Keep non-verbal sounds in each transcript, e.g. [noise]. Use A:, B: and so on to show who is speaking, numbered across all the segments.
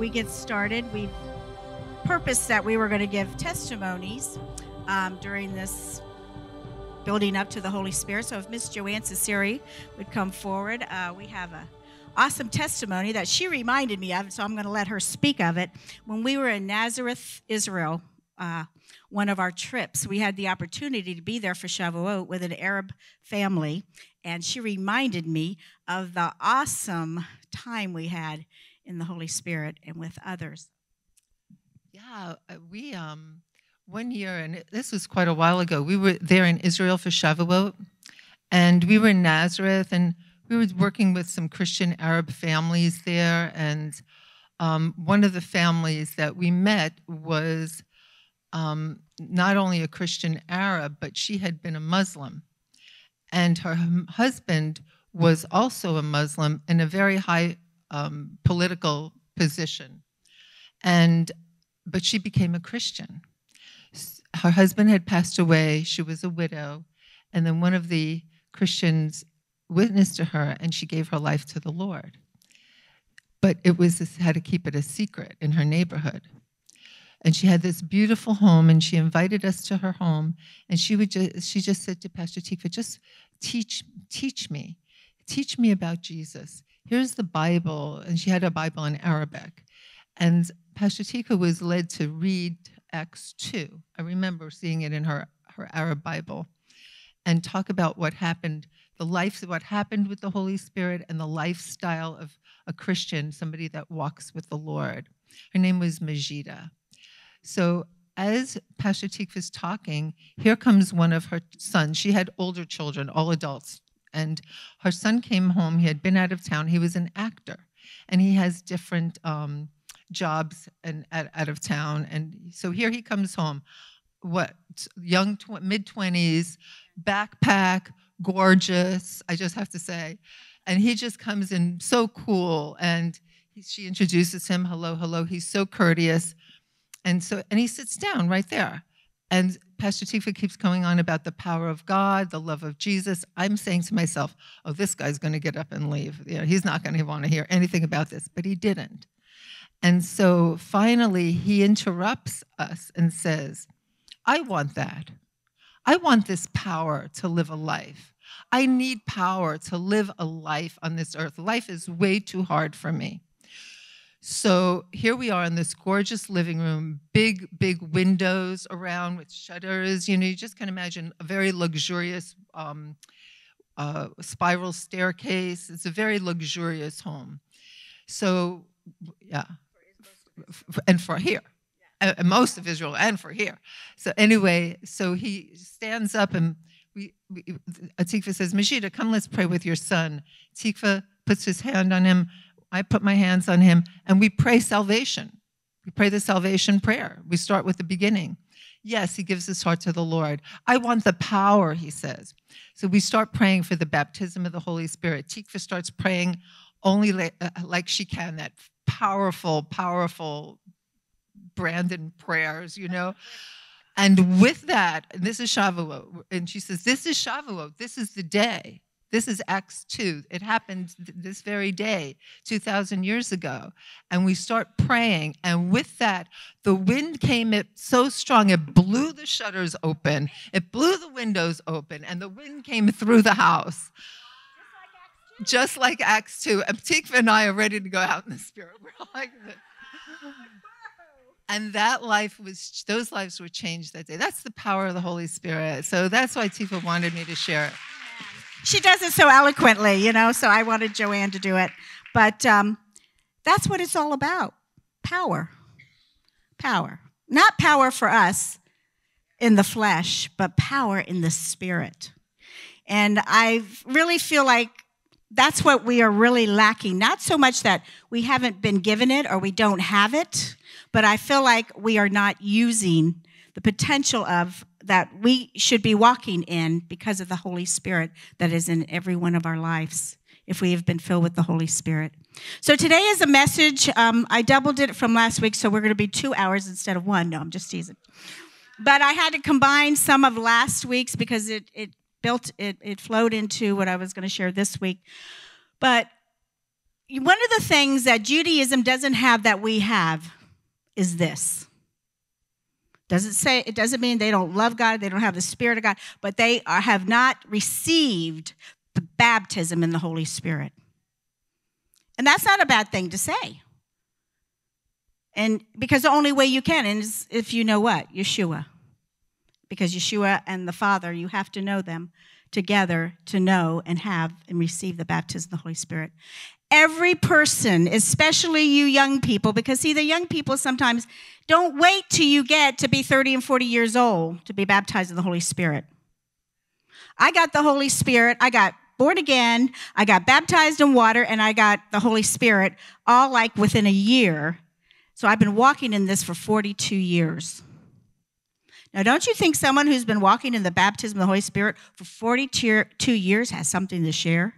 A: we get started, we purposed that we were going to give testimonies um, during this building up to the Holy Spirit. So if Miss Joanne Cesari would come forward, uh, we have a awesome testimony that she reminded me of, so I'm going to let her speak of it. When we were in Nazareth, Israel, uh, one of our trips, we had the opportunity to be there for Shavuot with an Arab family, and she reminded me of the awesome time we had in the Holy Spirit and with others.
B: Yeah, uh, we um one year, and this was quite a while ago. We were there in Israel for Shavuot, and we were in Nazareth, and we were working with some Christian Arab families there, and um, one of the families that we met was um, not only a Christian Arab, but she had been a Muslim, and her husband was also a Muslim and a very high um, political position, and but she became a Christian. Her husband had passed away; she was a widow, and then one of the Christians witnessed to her and she gave her life to the Lord. But it was had to keep it a secret in her neighborhood. And she had this beautiful home and she invited us to her home and she would just she just said to Pastor Tikva, just teach teach me. Teach me about Jesus. Here's the Bible. And she had a Bible in Arabic. And Pastor Tikva was led to read Acts 2. I remember seeing it in her, her Arab Bible and talk about what happened the life, what happened with the Holy Spirit, and the lifestyle of a Christian, somebody that walks with the Lord. Her name was Majida. So as Pastor Tikva was talking, here comes one of her sons. She had older children, all adults. And her son came home. He had been out of town. He was an actor. And he has different um, jobs and out of town. And so here he comes home. What, young, mid 20s, backpack, gorgeous, I just have to say. And he just comes in so cool. And he, she introduces him, hello, hello. He's so courteous. And so, and he sits down right there. And Pastor Tikva keeps going on about the power of God, the love of Jesus. I'm saying to myself, oh, this guy's going to get up and leave. You know, he's not going to want to hear anything about this. But he didn't. And so finally, he interrupts us and says, I want that. I want this power to live a life. I need power to live a life on this earth. Life is way too hard for me. So here we are in this gorgeous living room, big, big windows around with shutters. You know, you just can imagine a very luxurious um, uh, spiral staircase. It's a very luxurious home. So, yeah, and for here, and most of Israel, and for here. So anyway, so he stands up and we, we Tikva says, Majida, come let's pray with your son. Tikva puts his hand on him. I put my hands on him, and we pray salvation. We pray the salvation prayer. We start with the beginning. Yes, he gives his heart to the Lord. I want the power, he says. So we start praying for the baptism of the Holy Spirit. Tikva starts praying only like, uh, like she can, that powerful, powerful Brandon prayers, you know. And with that, and this is Shavuot, and she says, This is Shavuot, this is the day. This is Acts 2. It happened this very day, 2,000 years ago. And we start praying. And with that, the wind came it so strong, it blew the shutters open, it blew the windows open, and the wind came through the house. Just like Acts 2. And Tikva and I are ready to go out in the spirit. [laughs] We're like, and that life was those lives were changed that day that's the power of the holy spirit so that's why Tikva wanted me to share it
A: she does it so eloquently you know so i wanted joanne to do it. But um, that's what it's all about. Power. Power. Not power for us in the flesh but power in the spirit. And i really feel like that's what we are really lacking. Not so much that we haven't been given it or we don't have it but I feel like we are not using the potential of that we should be walking in because of the Holy Spirit that is in every one of our lives if we have been filled with the Holy Spirit. So today is a message. Um, I doubled it from last week, so we're going to be two hours instead of one. No, I'm just teasing. But I had to combine some of last week's because it, it built, it, it flowed into what I was going to share this week. But one of the things that Judaism doesn't have that we have is this. Doesn't say it doesn't mean they don't love God, they don't have the Spirit of God, but they are, have not received the baptism in the Holy Spirit. And that's not a bad thing to say. And because the only way you can is if you know what? Yeshua. Because Yeshua and the Father, you have to know them together to know and have and receive the baptism of the Holy Spirit. Every person, especially you young people, because see, the young people sometimes don't wait till you get to be 30 and 40 years old to be baptized in the Holy Spirit. I got the Holy Spirit, I got born again, I got baptized in water, and I got the Holy Spirit all like within a year. So I've been walking in this for 42 years. Now, don't you think someone who's been walking in the baptism of the Holy Spirit for 42 years has something to share?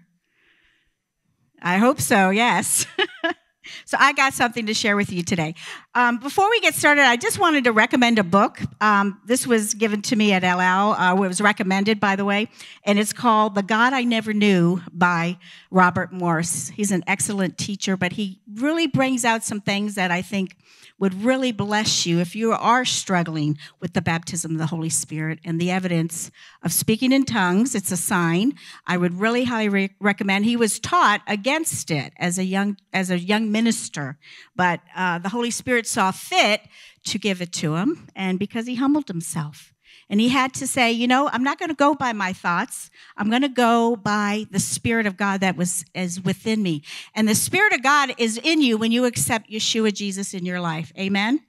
A: I hope so, yes. [laughs] so I got something to share with you today. Um, before we get started, I just wanted to recommend a book. Um, this was given to me at LL. Uh, it was recommended, by the way, and it's called The God I Never Knew by Robert Morris. He's an excellent teacher, but he really brings out some things that I think would really bless you if you are struggling with the baptism of the Holy Spirit and the evidence of speaking in tongues. It's a sign. I would really highly re- recommend. He was taught against it as a young as a young minister, but uh, the Holy Spirit saw fit to give it to him, and because he humbled himself. And he had to say, you know, I'm not going to go by my thoughts. I'm going to go by the Spirit of God that was is within me. And the Spirit of God is in you when you accept Yeshua Jesus in your life. Amen.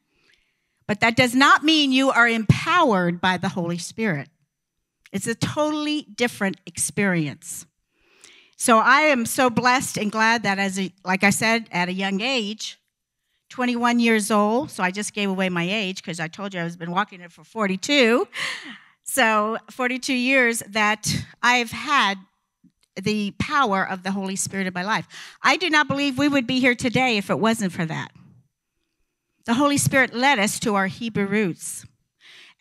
A: But that does not mean you are empowered by the Holy Spirit. It's a totally different experience. So I am so blessed and glad that as a, like I said, at a young age, 21 years old, so I just gave away my age because I told you I was been walking it for 42. So 42 years that I've had the power of the Holy Spirit in my life. I do not believe we would be here today if it wasn't for that. The Holy Spirit led us to our Hebrew roots.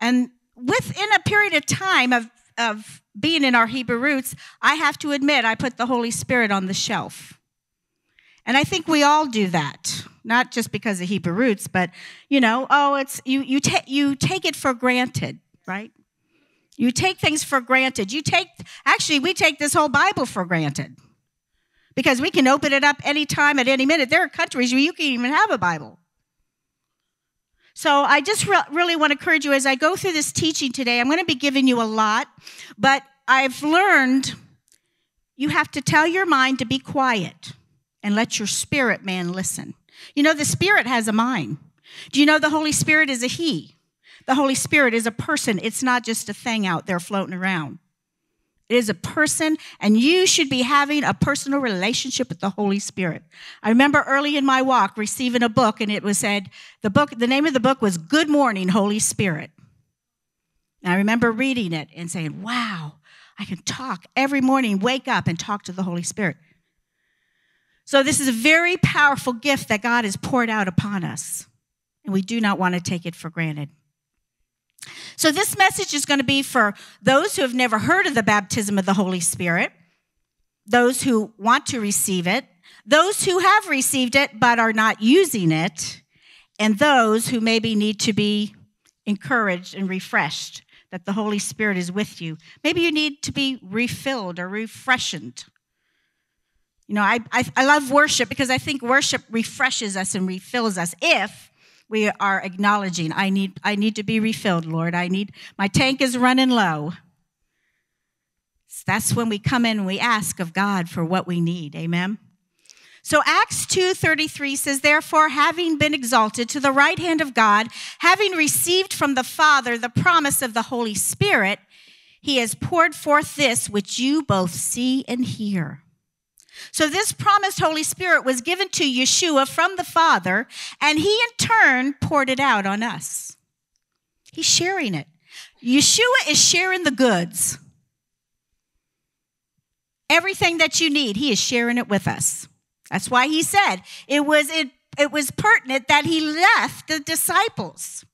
A: And within a period of time of, of being in our Hebrew roots, I have to admit I put the Holy Spirit on the shelf. And I think we all do that, not just because of Hebrew roots, but you know, oh, it's you you take you take it for granted, right? You take things for granted. You take actually we take this whole Bible for granted. Because we can open it up anytime at any minute. There are countries where you can't even have a Bible. So I just re- really want to encourage you as I go through this teaching today. I'm going to be giving you a lot, but I've learned you have to tell your mind to be quiet and let your spirit man listen. You know, the spirit has a mind. Do you know the Holy Spirit is a he? The Holy Spirit is a person, it's not just a thing out there floating around. It is a person, and you should be having a personal relationship with the Holy Spirit. I remember early in my walk receiving a book, and it was said, the book, the name of the book was Good Morning, Holy Spirit. And I remember reading it and saying, Wow, I can talk every morning, wake up and talk to the Holy Spirit. So, this is a very powerful gift that God has poured out upon us, and we do not want to take it for granted. So, this message is going to be for those who have never heard of the baptism of the Holy Spirit, those who want to receive it, those who have received it but are not using it, and those who maybe need to be encouraged and refreshed that the Holy Spirit is with you. Maybe you need to be refilled or refreshed you know, I, I, I love worship because I think worship refreshes us and refills us if we are acknowledging, I need, I need to be refilled, Lord. I need, my tank is running low. So that's when we come in and we ask of God for what we need. Amen. So Acts 2:33 says therefore having been exalted to the right hand of God having received from the Father the promise of the Holy Spirit he has poured forth this which you both see and hear. So, this promised Holy Spirit was given to Yeshua from the Father, and he in turn poured it out on us. He's sharing it. Yeshua is sharing the goods. Everything that you need, he is sharing it with us. That's why he said it was, it, it was pertinent that he left the disciples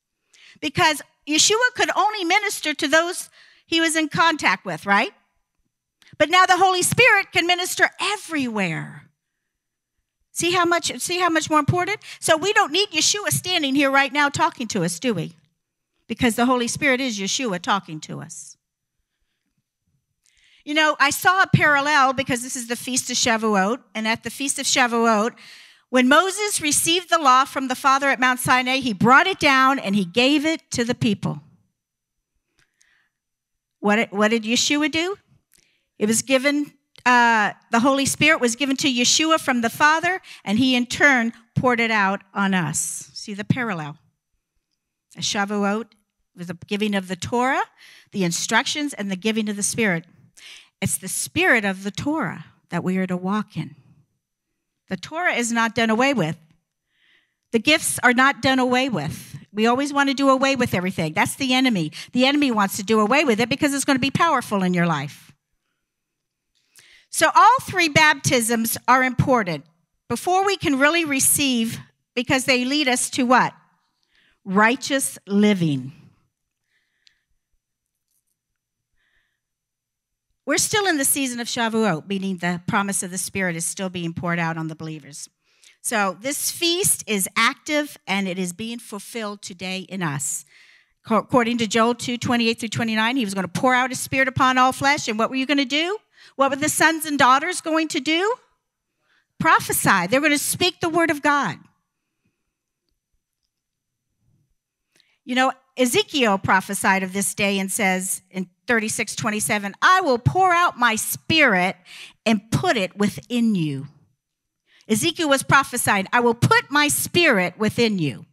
A: because Yeshua could only minister to those he was in contact with, right? But now the Holy Spirit can minister everywhere. See how much see how much more important? So we don't need Yeshua standing here right now talking to us, do we? Because the Holy Spirit is Yeshua talking to us. You know, I saw a parallel because this is the Feast of Shavuot, and at the Feast of Shavuot, when Moses received the law from the Father at Mount Sinai, he brought it down and he gave it to the people. What, what did Yeshua do? It was given, uh, the Holy Spirit was given to Yeshua from the Father, and he in turn poured it out on us. See the parallel. A Shavuot was the giving of the Torah, the instructions, and the giving of the Spirit. It's the Spirit of the Torah that we are to walk in. The Torah is not done away with. The gifts are not done away with. We always want to do away with everything. That's the enemy. The enemy wants to do away with it because it's going to be powerful in your life. So, all three baptisms are important before we can really receive, because they lead us to what? Righteous living. We're still in the season of Shavuot, meaning the promise of the Spirit is still being poured out on the believers. So this feast is active and it is being fulfilled today in us. According to Joel 2 28 through 29, he was going to pour out his spirit upon all flesh. And what were you going to do? What were the sons and daughters going to do? Prophesy. They're going to speak the word of God. You know, Ezekiel prophesied of this day and says in 36 27, I will pour out my spirit and put it within you. Ezekiel was prophesying, I will put my spirit within you.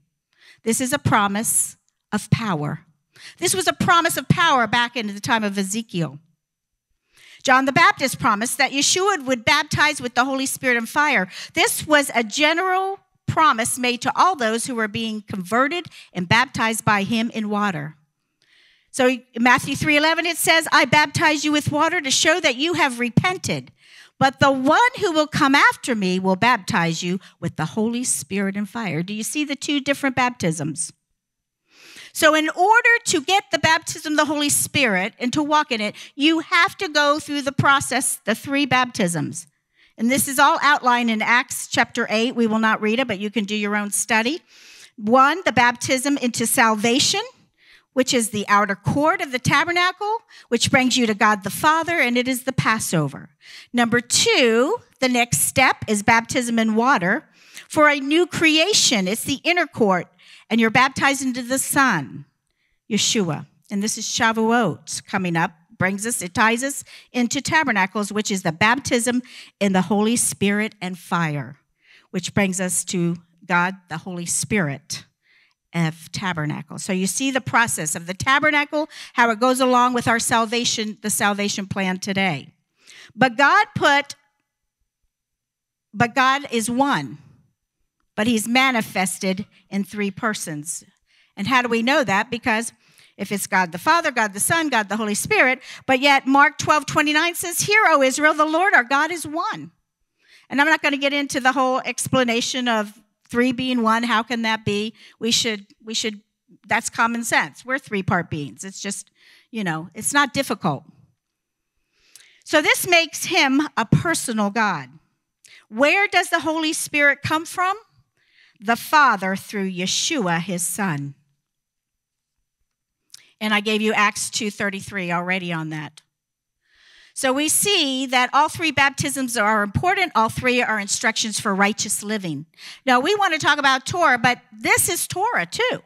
A: This is a promise of power. This was a promise of power back into the time of Ezekiel. John the Baptist promised that Yeshua would baptize with the Holy Spirit and fire. This was a general promise made to all those who were being converted and baptized by him in water. So in Matthew 3:11 it says, "I baptize you with water to show that you have repented, but the one who will come after me will baptize you with the Holy Spirit and fire." Do you see the two different baptisms? So, in order to get the baptism of the Holy Spirit and to walk in it, you have to go through the process, the three baptisms. And this is all outlined in Acts chapter 8. We will not read it, but you can do your own study. One, the baptism into salvation which is the outer court of the tabernacle, which brings you to God the Father, and it is the Passover. Number two, the next step is baptism in water for a new creation. It's the inner court, and you're baptized into the Son, Yeshua. And this is Shavuot coming up, brings us, it ties us into tabernacles, which is the baptism in the Holy Spirit and fire, which brings us to God the Holy Spirit of tabernacle. So you see the process of the tabernacle, how it goes along with our salvation, the salvation plan today. But God put, but God is one, but he's manifested in three persons. And how do we know that? Because if it's God the Father, God the Son, God the Holy Spirit, but yet Mark 12, 29 says, Hear, O Israel, the Lord our God is one. And I'm not going to get into the whole explanation of three being one. How can that be? We should we should that's common sense. We're three part beings. It's just you know it's not difficult. So this makes him a personal god. Where does the holy spirit come from the father through yeshua his son and i gave you acts 2.33 already on that so we see that all three baptisms are important. All three are instructions for righteous living. Now, we want to talk about Torah, but this is Torah too.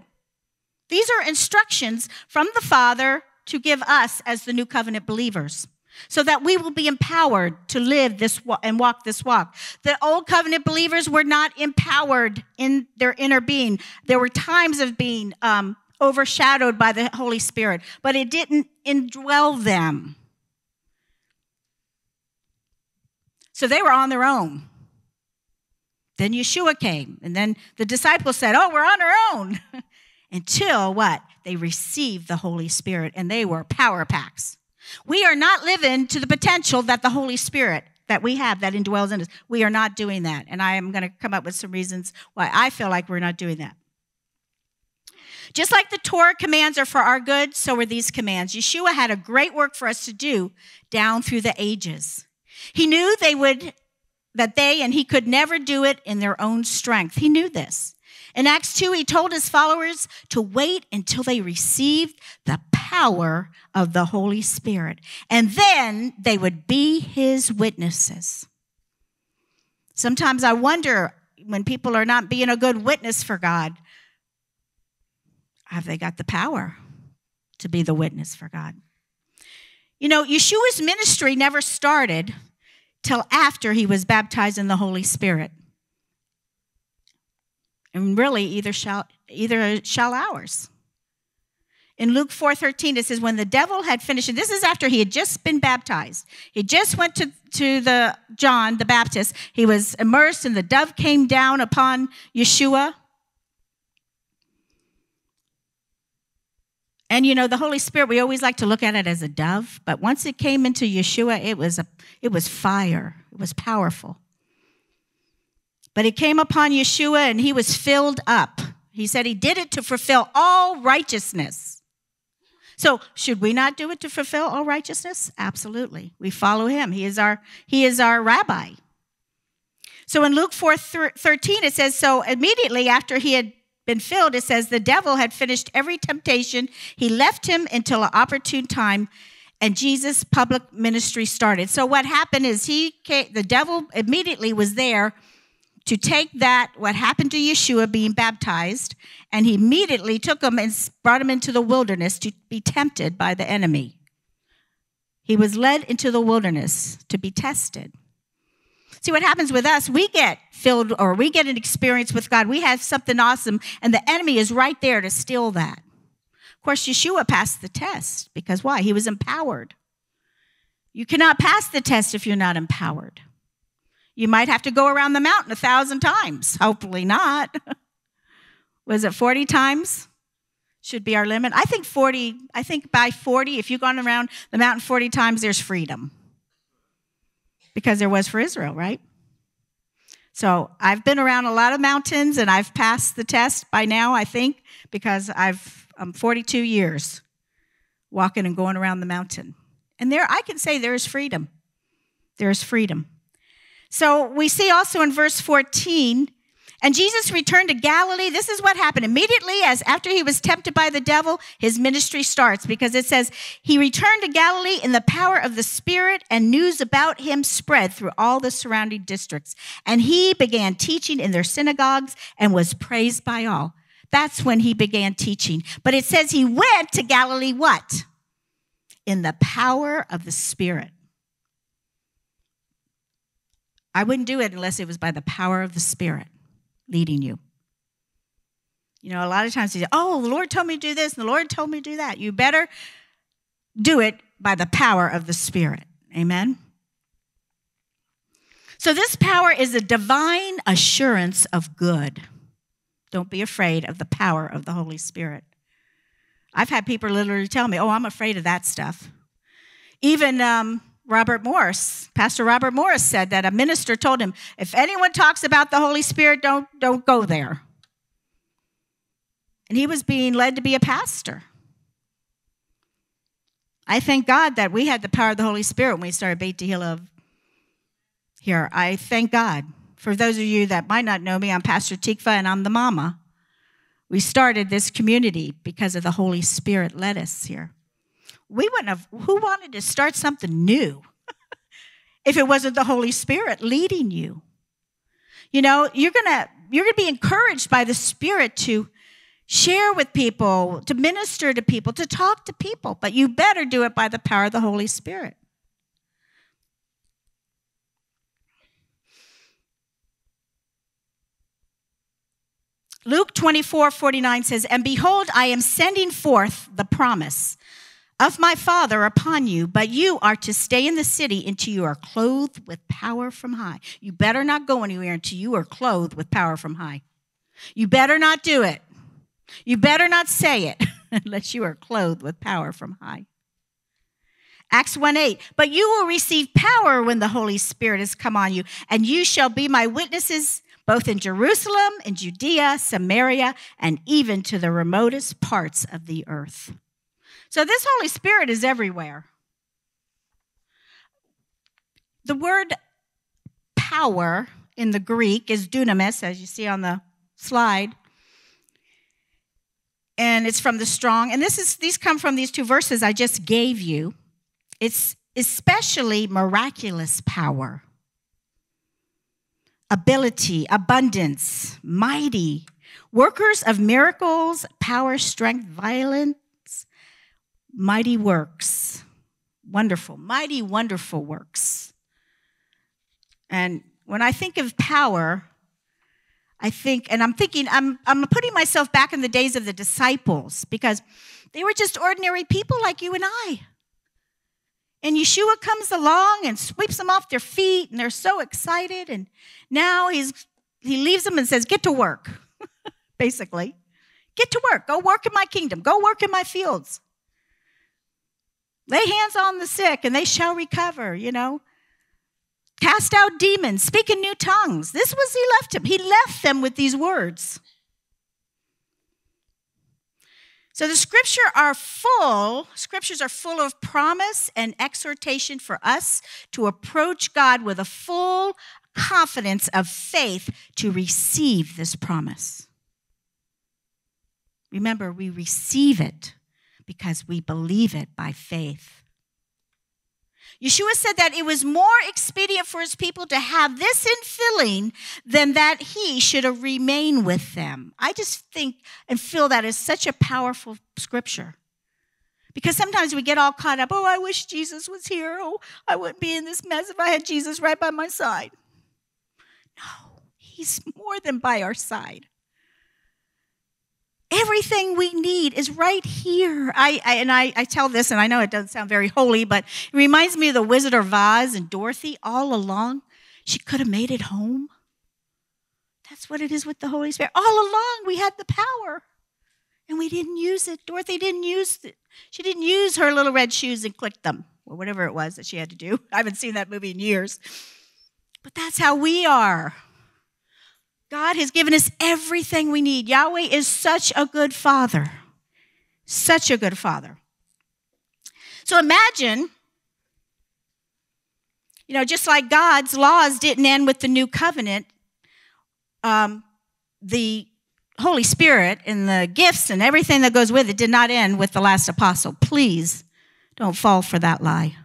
A: These are instructions from the Father to give us as the new covenant believers so that we will be empowered to live this and walk this walk. The old covenant believers were not empowered in their inner being. There were times of being um, overshadowed by the Holy Spirit, but it didn't indwell them. So they were on their own. Then Yeshua came, and then the disciples said, Oh, we're on our own. [laughs] Until what? They received the Holy Spirit, and they were power packs. We are not living to the potential that the Holy Spirit that we have that indwells in us. We are not doing that. And I am going to come up with some reasons why I feel like we're not doing that. Just like the Torah commands are for our good, so are these commands. Yeshua had a great work for us to do down through the ages. He knew they would that they and he could never do it in their own strength. He knew this. In Acts 2, he told his followers to wait until they received the power of the Holy Spirit, and then they would be his witnesses. Sometimes I wonder when people are not being a good witness for God, have they got the power to be the witness for God? You know, Yeshua's ministry never started till after he was baptized in the Holy Spirit. And really, either shall, either shall ours. In Luke 4:13, it says, when the devil had finished, and this is after he had just been baptized. He just went to, to the John the Baptist. He was immersed, and the dove came down upon Yeshua. And you know, the Holy Spirit, we always like to look at it as a dove, but once it came into Yeshua, it was a it was fire. It was powerful. But it came upon Yeshua and he was filled up. He said he did it to fulfill all righteousness. So, should we not do it to fulfill all righteousness? Absolutely. We follow him. He is our he is our rabbi. So in Luke 4 13, it says, So immediately after he had been filled, it says the devil had finished every temptation. He left him until an opportune time, and Jesus' public ministry started. So what happened is he came, the devil immediately was there to take that what happened to Yeshua being baptized, and he immediately took him and brought him into the wilderness to be tempted by the enemy. He was led into the wilderness to be tested. See what happens with us, we get filled or we get an experience with God. We have something awesome, and the enemy is right there to steal that. Of course, Yeshua passed the test because why? He was empowered. You cannot pass the test if you're not empowered. You might have to go around the mountain a thousand times. Hopefully not. [laughs] Was it 40 times? Should be our limit. I think 40, I think by 40, if you've gone around the mountain 40 times, there's freedom because there was for Israel, right? So I've been around a lot of mountains and I've passed the test by now, I think, because I've I'm 42 years walking and going around the mountain. And there I can say there is freedom. There is freedom. So we see also in verse 14 and Jesus returned to Galilee. This is what happened. Immediately, as after he was tempted by the devil, his ministry starts because it says, He returned to Galilee in the power of the Spirit, and news about him spread through all the surrounding districts. And he began teaching in their synagogues and was praised by all. That's when he began teaching. But it says he went to Galilee what? In the power of the Spirit. I wouldn't do it unless it was by the power of the Spirit leading you. You know, a lot of times you say, Oh, the Lord told me to do this, and the Lord told me to do that. You better do it by the power of the Spirit. Amen? So, this power is a divine assurance of good. Don't be afraid of the power of the Holy Spirit. I've had people literally tell me, Oh, I'm afraid of that stuff. Even um, Robert Morris, Pastor Robert Morris said that a minister told him, if anyone talks about the Holy Spirit, don't, don't go there. And he was being led to be a pastor. I thank God that we had the power of the Holy Spirit when we started Beit Tehila here. I thank God. For those of you that might not know me, I'm Pastor Tikva and I'm the mama. We started this community because of the Holy Spirit led us here we wouldn't have, who wanted to start something new [laughs] if it wasn't the Holy Spirit leading you? You know, you're gonna you're gonna be encouraged by the Spirit to share with people, to minister to people, to talk to people, but you better do it by the power of the Holy Spirit. Luke 24, 49 says, And behold, I am sending forth the promise of my Father upon you, but you are to stay in the city until you are clothed with power from high. You better not go anywhere until you are clothed with power from high. You better not do it. You better not say it [laughs] unless you are clothed with power from high. Acts 1 8, but you will receive power when the Holy Spirit has come on you, and you shall be my witnesses both in Jerusalem, in Judea, Samaria, and even to the remotest parts of the earth. So this Holy Spirit is everywhere. The word power in the Greek is dunamis, as you see on the slide. And it's from the strong. And this is these come from these two verses I just gave you. It's especially miraculous power, ability, abundance, mighty, workers of miracles, power, strength, violence, mighty works. Wonderful, mighty, wonderful works. And when I think of power, I think, and I'm thinking, I'm, I'm putting myself back in the days of the disciples because they were just ordinary people like you and I. And Yeshua comes along and sweeps them off their feet, and they're so excited. And now he's, he leaves them and says, Get to work, [laughs] basically. Get to work. Go work in my kingdom. Go work in my fields. Lay hands on the sick, and they shall recover, you know. Cast out demons, speak in new tongues. This was, he left him. He left them with these words. So the scripture are full, scriptures are full of promise and exhortation for us to approach God with a full confidence of faith to receive this promise. Remember, we receive it because we believe it by faith. Yeshua said that it was more expedient for his people to have this infilling than that he should remain with them. I just think and feel that is such a powerful scripture. Because sometimes we get all caught up, oh, I wish Jesus was here. Oh, I wouldn't be in this mess if I had Jesus right by my side. No, he's more than by our side. Everything we need is right here. I, I and I, I, tell this, and I know it doesn't sound very holy, but it reminds me of the Wizard of Oz and Dorothy all along. She could have made it home. That's what it is with the Holy Spirit. All along, we had the power, and we didn't use it. Dorothy didn't use it. She didn't use her little red shoes and click them, or whatever it was that she had to do. [laughs] I haven't seen that movie in years. But that's how we are. God has given us everything we need. Yahweh is such a good father. Such a good father. So imagine, you know, just like God's laws didn't end with the new covenant, um, the Holy Spirit and the gifts and everything that goes with it did not end with the last apostle. Please don't fall for that lie.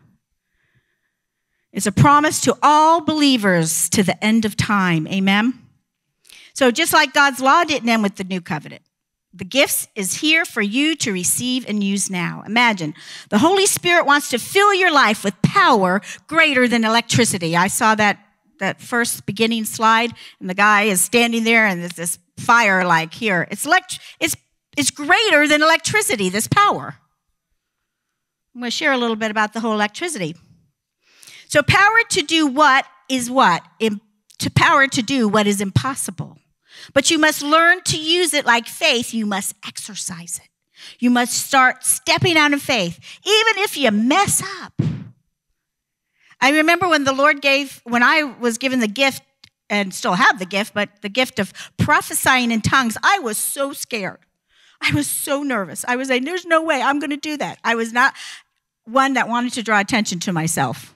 A: It's a promise to all believers to the end of time. Amen. So just like God's law didn't end with the new covenant, the gifts is here for you to receive and use now. Imagine the Holy Spirit wants to fill your life with power greater than electricity. I saw that that first beginning slide, and the guy is standing there, and there's this fire like here. It's elect- it's it's greater than electricity. This power. I'm going to share a little bit about the whole electricity. So, power to do what is what? to power to do what is impossible. But you must learn to use it like faith. You must exercise it. You must start stepping out in faith, even if you mess up. I remember when the Lord gave, when I was given the gift, and still have the gift, but the gift of prophesying in tongues, I was so scared. I was so nervous. I was saying, there's no way I'm going to do that. I was not one that wanted to draw attention to myself.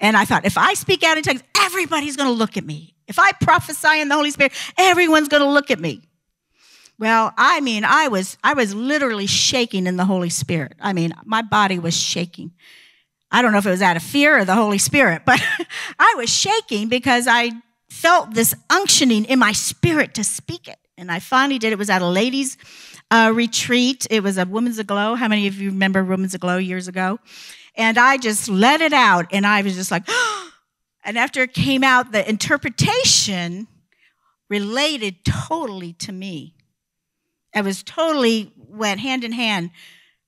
A: And I thought, if I speak out in tongues, everybody's going to look at me. If I prophesy in the Holy Spirit, everyone's going to look at me. Well, I mean, I was I was literally shaking in the Holy Spirit. I mean, my body was shaking. I don't know if it was out of fear or the Holy Spirit, but [laughs] I was shaking because I felt this unctioning in my spirit to speak it. And I finally did. It was at a ladies' uh, retreat. It was a Women's Aglow. How many of you remember Women's Aglow years ago? And I just let it out, and I was just like, [gasps] oh, and after it came out, the interpretation related totally to me. It was totally went hand in hand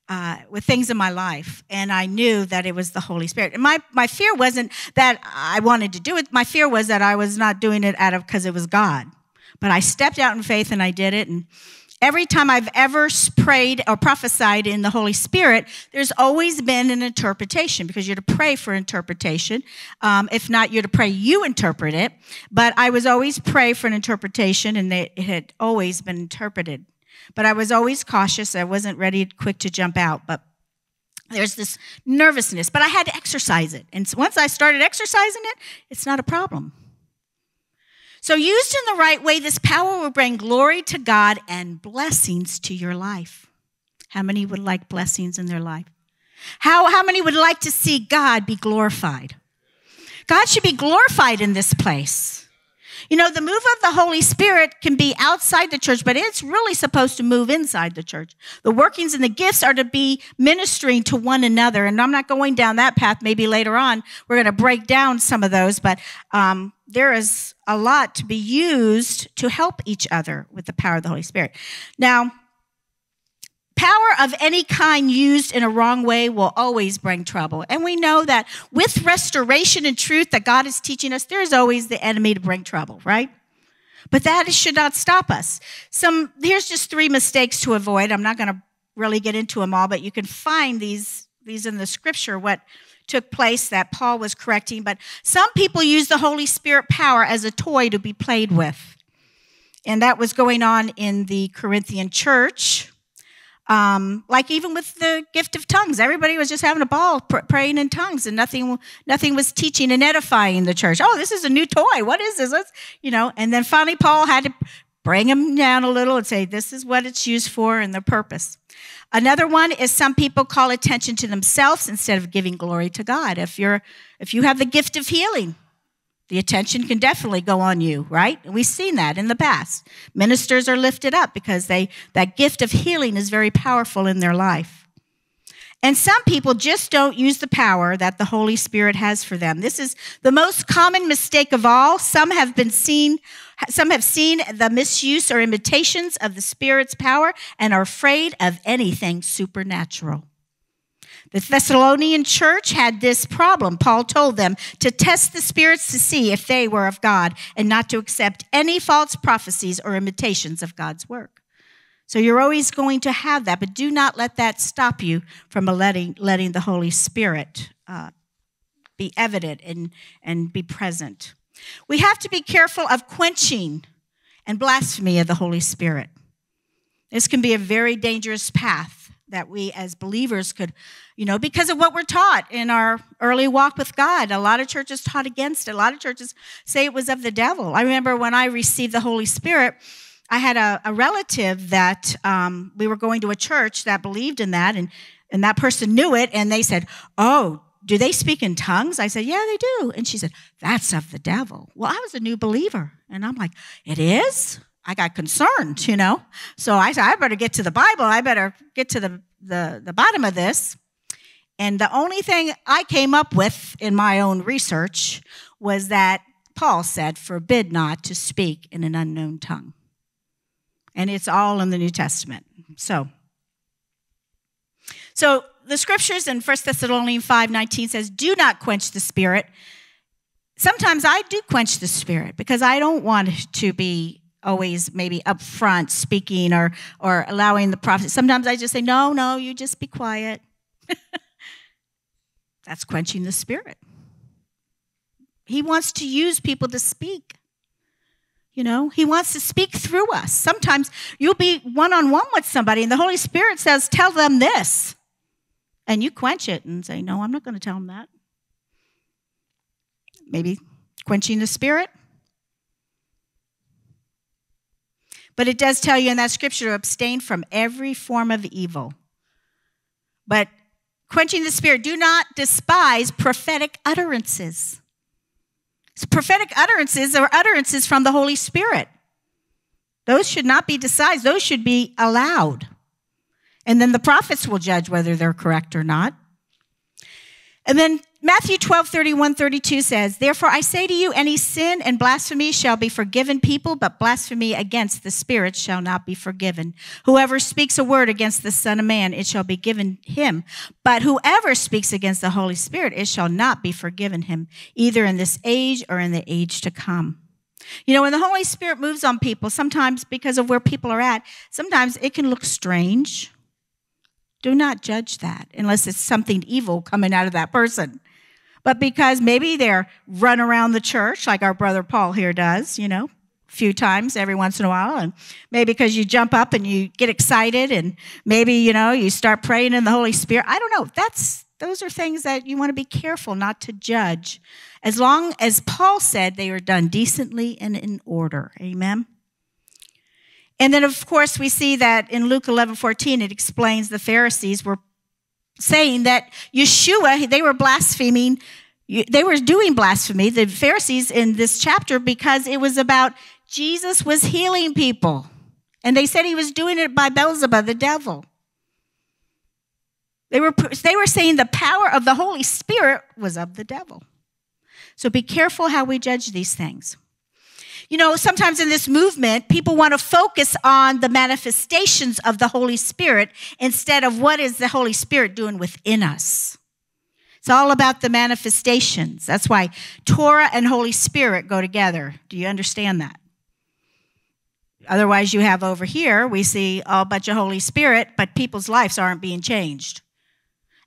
A: uh, with things in my life, and I knew that it was the Holy Spirit. And my, my fear wasn't that I wanted to do it. My fear was that I was not doing it out of because it was God. But I stepped out in faith and I did it. And Every time I've ever prayed or prophesied in the Holy Spirit, there's always been an interpretation because you're to pray for interpretation. Um, if not, you're to pray you interpret it. But I was always pray for an interpretation, and it had always been interpreted. But I was always cautious. I wasn't ready, quick to jump out. But there's this nervousness, but I had to exercise it. And once I started exercising it, it's not a problem. So, used in the right way, this power will bring glory to God and blessings to your life. How many would like blessings in their life? How, how many would like to see God be glorified? God should be glorified in this place. You know, the move of the Holy Spirit can be outside the church, but it's really supposed to move inside the church. The workings and the gifts are to be ministering to one another. And I'm not going down that path. Maybe later on, we're going to break down some of those, but um, there is a lot to be used to help each other with the power of the Holy Spirit. Now, Power of any kind used in a wrong way will always bring trouble. And we know that with restoration and truth that God is teaching us, there's always the enemy to bring trouble, right? But that should not stop us. Some here's just three mistakes to avoid. I'm not going to really get into them all, but you can find these these in the scripture what took place that Paul was correcting, but some people use the Holy Spirit power as a toy to be played with. And that was going on in the Corinthian church. Um, like even with the gift of tongues, everybody was just having a ball pr- praying in tongues, and nothing, nothing was teaching and edifying the church. Oh, this is a new toy. What is this? Let's, you know. And then finally, Paul had to bring them down a little and say, "This is what it's used for and the purpose." Another one is some people call attention to themselves instead of giving glory to God. If you're, if you have the gift of healing, the attention can definitely go on you, right? We've seen that in the past. Ministers are lifted up because they that gift of healing is very powerful in their life. And some people just don't use the power that the Holy Spirit has for them. This is the most common mistake of all. Some have been seen some have seen the misuse or imitations of the Spirit's power and are afraid of anything supernatural. The Thessalonian church had this problem. Paul told them to test the spirits to see if they were of God and not to accept any false prophecies or imitations of God's work. So you're always going to have that, but do not let that stop you from letting, letting the Holy Spirit uh, be evident and, and be present. We have to be careful of quenching and blasphemy of the Holy Spirit. This can be a very dangerous path that we as believers could, you know, because of what we're taught in our early walk with God. A lot of churches taught against it. A lot of churches say it was of the devil. I remember when I received the Holy Spirit, I had a, a relative that um, we were going to a church that believed in that, and, and that person knew it, and they said, Oh, do they speak in tongues? I said, Yeah, they do. And she said, That's of the devil. Well, I was a new believer. And I'm like, It is? I got concerned, you know. So I said, I better get to the Bible. I better get to the, the, the bottom of this. And the only thing I came up with in my own research was that Paul said, forbid not to speak in an unknown tongue. And it's all in the New Testament. So, so the scriptures in 1 Thessalonians 5 19 says, Do not quench the spirit. Sometimes I do quench the spirit because I don't want to be always maybe up front speaking or or allowing the prophet. Sometimes I just say, no, no, you just be quiet. [laughs] That's quenching the spirit. He wants to use people to speak. You know, he wants to speak through us. Sometimes you'll be one on one with somebody, and the Holy Spirit says, Tell them this. And you quench it and say, No, I'm not going to tell them that. Maybe quenching the spirit. But it does tell you in that scripture to abstain from every form of evil. But quenching the spirit, do not despise prophetic utterances. So prophetic utterances are utterances from the Holy Spirit. Those should not be despised, those should be allowed. And then the prophets will judge whether they're correct or not. And then Matthew 12, 31, 32 says, Therefore I say to you, any sin and blasphemy shall be forgiven people, but blasphemy against the Spirit shall not be forgiven. Whoever speaks a word against the Son of Man, it shall be given him. But whoever speaks against the Holy Spirit, it shall not be forgiven him, either in this age or in the age to come. You know, when the Holy Spirit moves on people, sometimes because of where people are at, sometimes it can look strange. Do not judge that unless it's something evil coming out of that person but because maybe they're run around the church like our brother Paul here does, you know, a few times every once in a while. And maybe because you jump up and you get excited and maybe, you know, you start praying in the Holy Spirit. I don't know. That's those are things that you want to be careful not to judge. As long as Paul said they are done decently and in order. Amen. And then, of course, we see that in Luke 11 14, it explains the Pharisees were saying that Yeshua, they were blaspheming, they were doing blasphemy, the Pharisees in this chapter, because it was about Jesus was healing people. And they said he was doing it by Beelzebub, the devil. They were, they were saying the power of the Holy Spirit was of the devil. So be careful how we judge these things. You know, sometimes in this movement, people want to focus on the manifestations of the Holy Spirit instead of what is the Holy Spirit doing within us. It's all about the manifestations. That's why Torah and Holy Spirit go together. Do you understand that? Otherwise, you have over here, we see a bunch of Holy Spirit, but people's lives aren't being changed.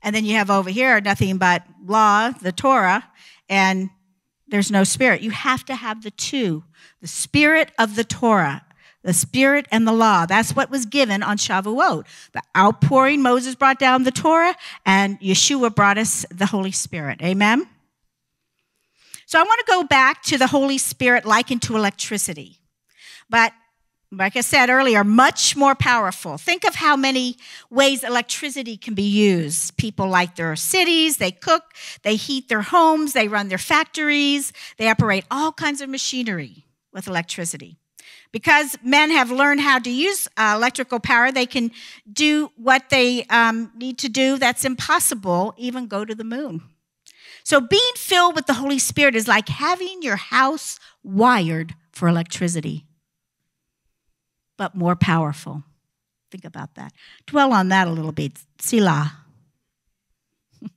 A: And then you have over here nothing but law, the Torah, and there's no spirit. You have to have the two the spirit of the Torah, the spirit and the law. That's what was given on Shavuot. The outpouring, Moses brought down the Torah, and Yeshua brought us the Holy Spirit. Amen? So I want to go back to the Holy Spirit likened to electricity. But like I said earlier, much more powerful. Think of how many ways electricity can be used. People light their cities, they cook, they heat their homes, they run their factories, they operate all kinds of machinery with electricity. Because men have learned how to use uh, electrical power, they can do what they um, need to do that's impossible, even go to the moon. So, being filled with the Holy Spirit is like having your house wired for electricity but more powerful. Think about that. Dwell on that a little bit. Selah. [laughs]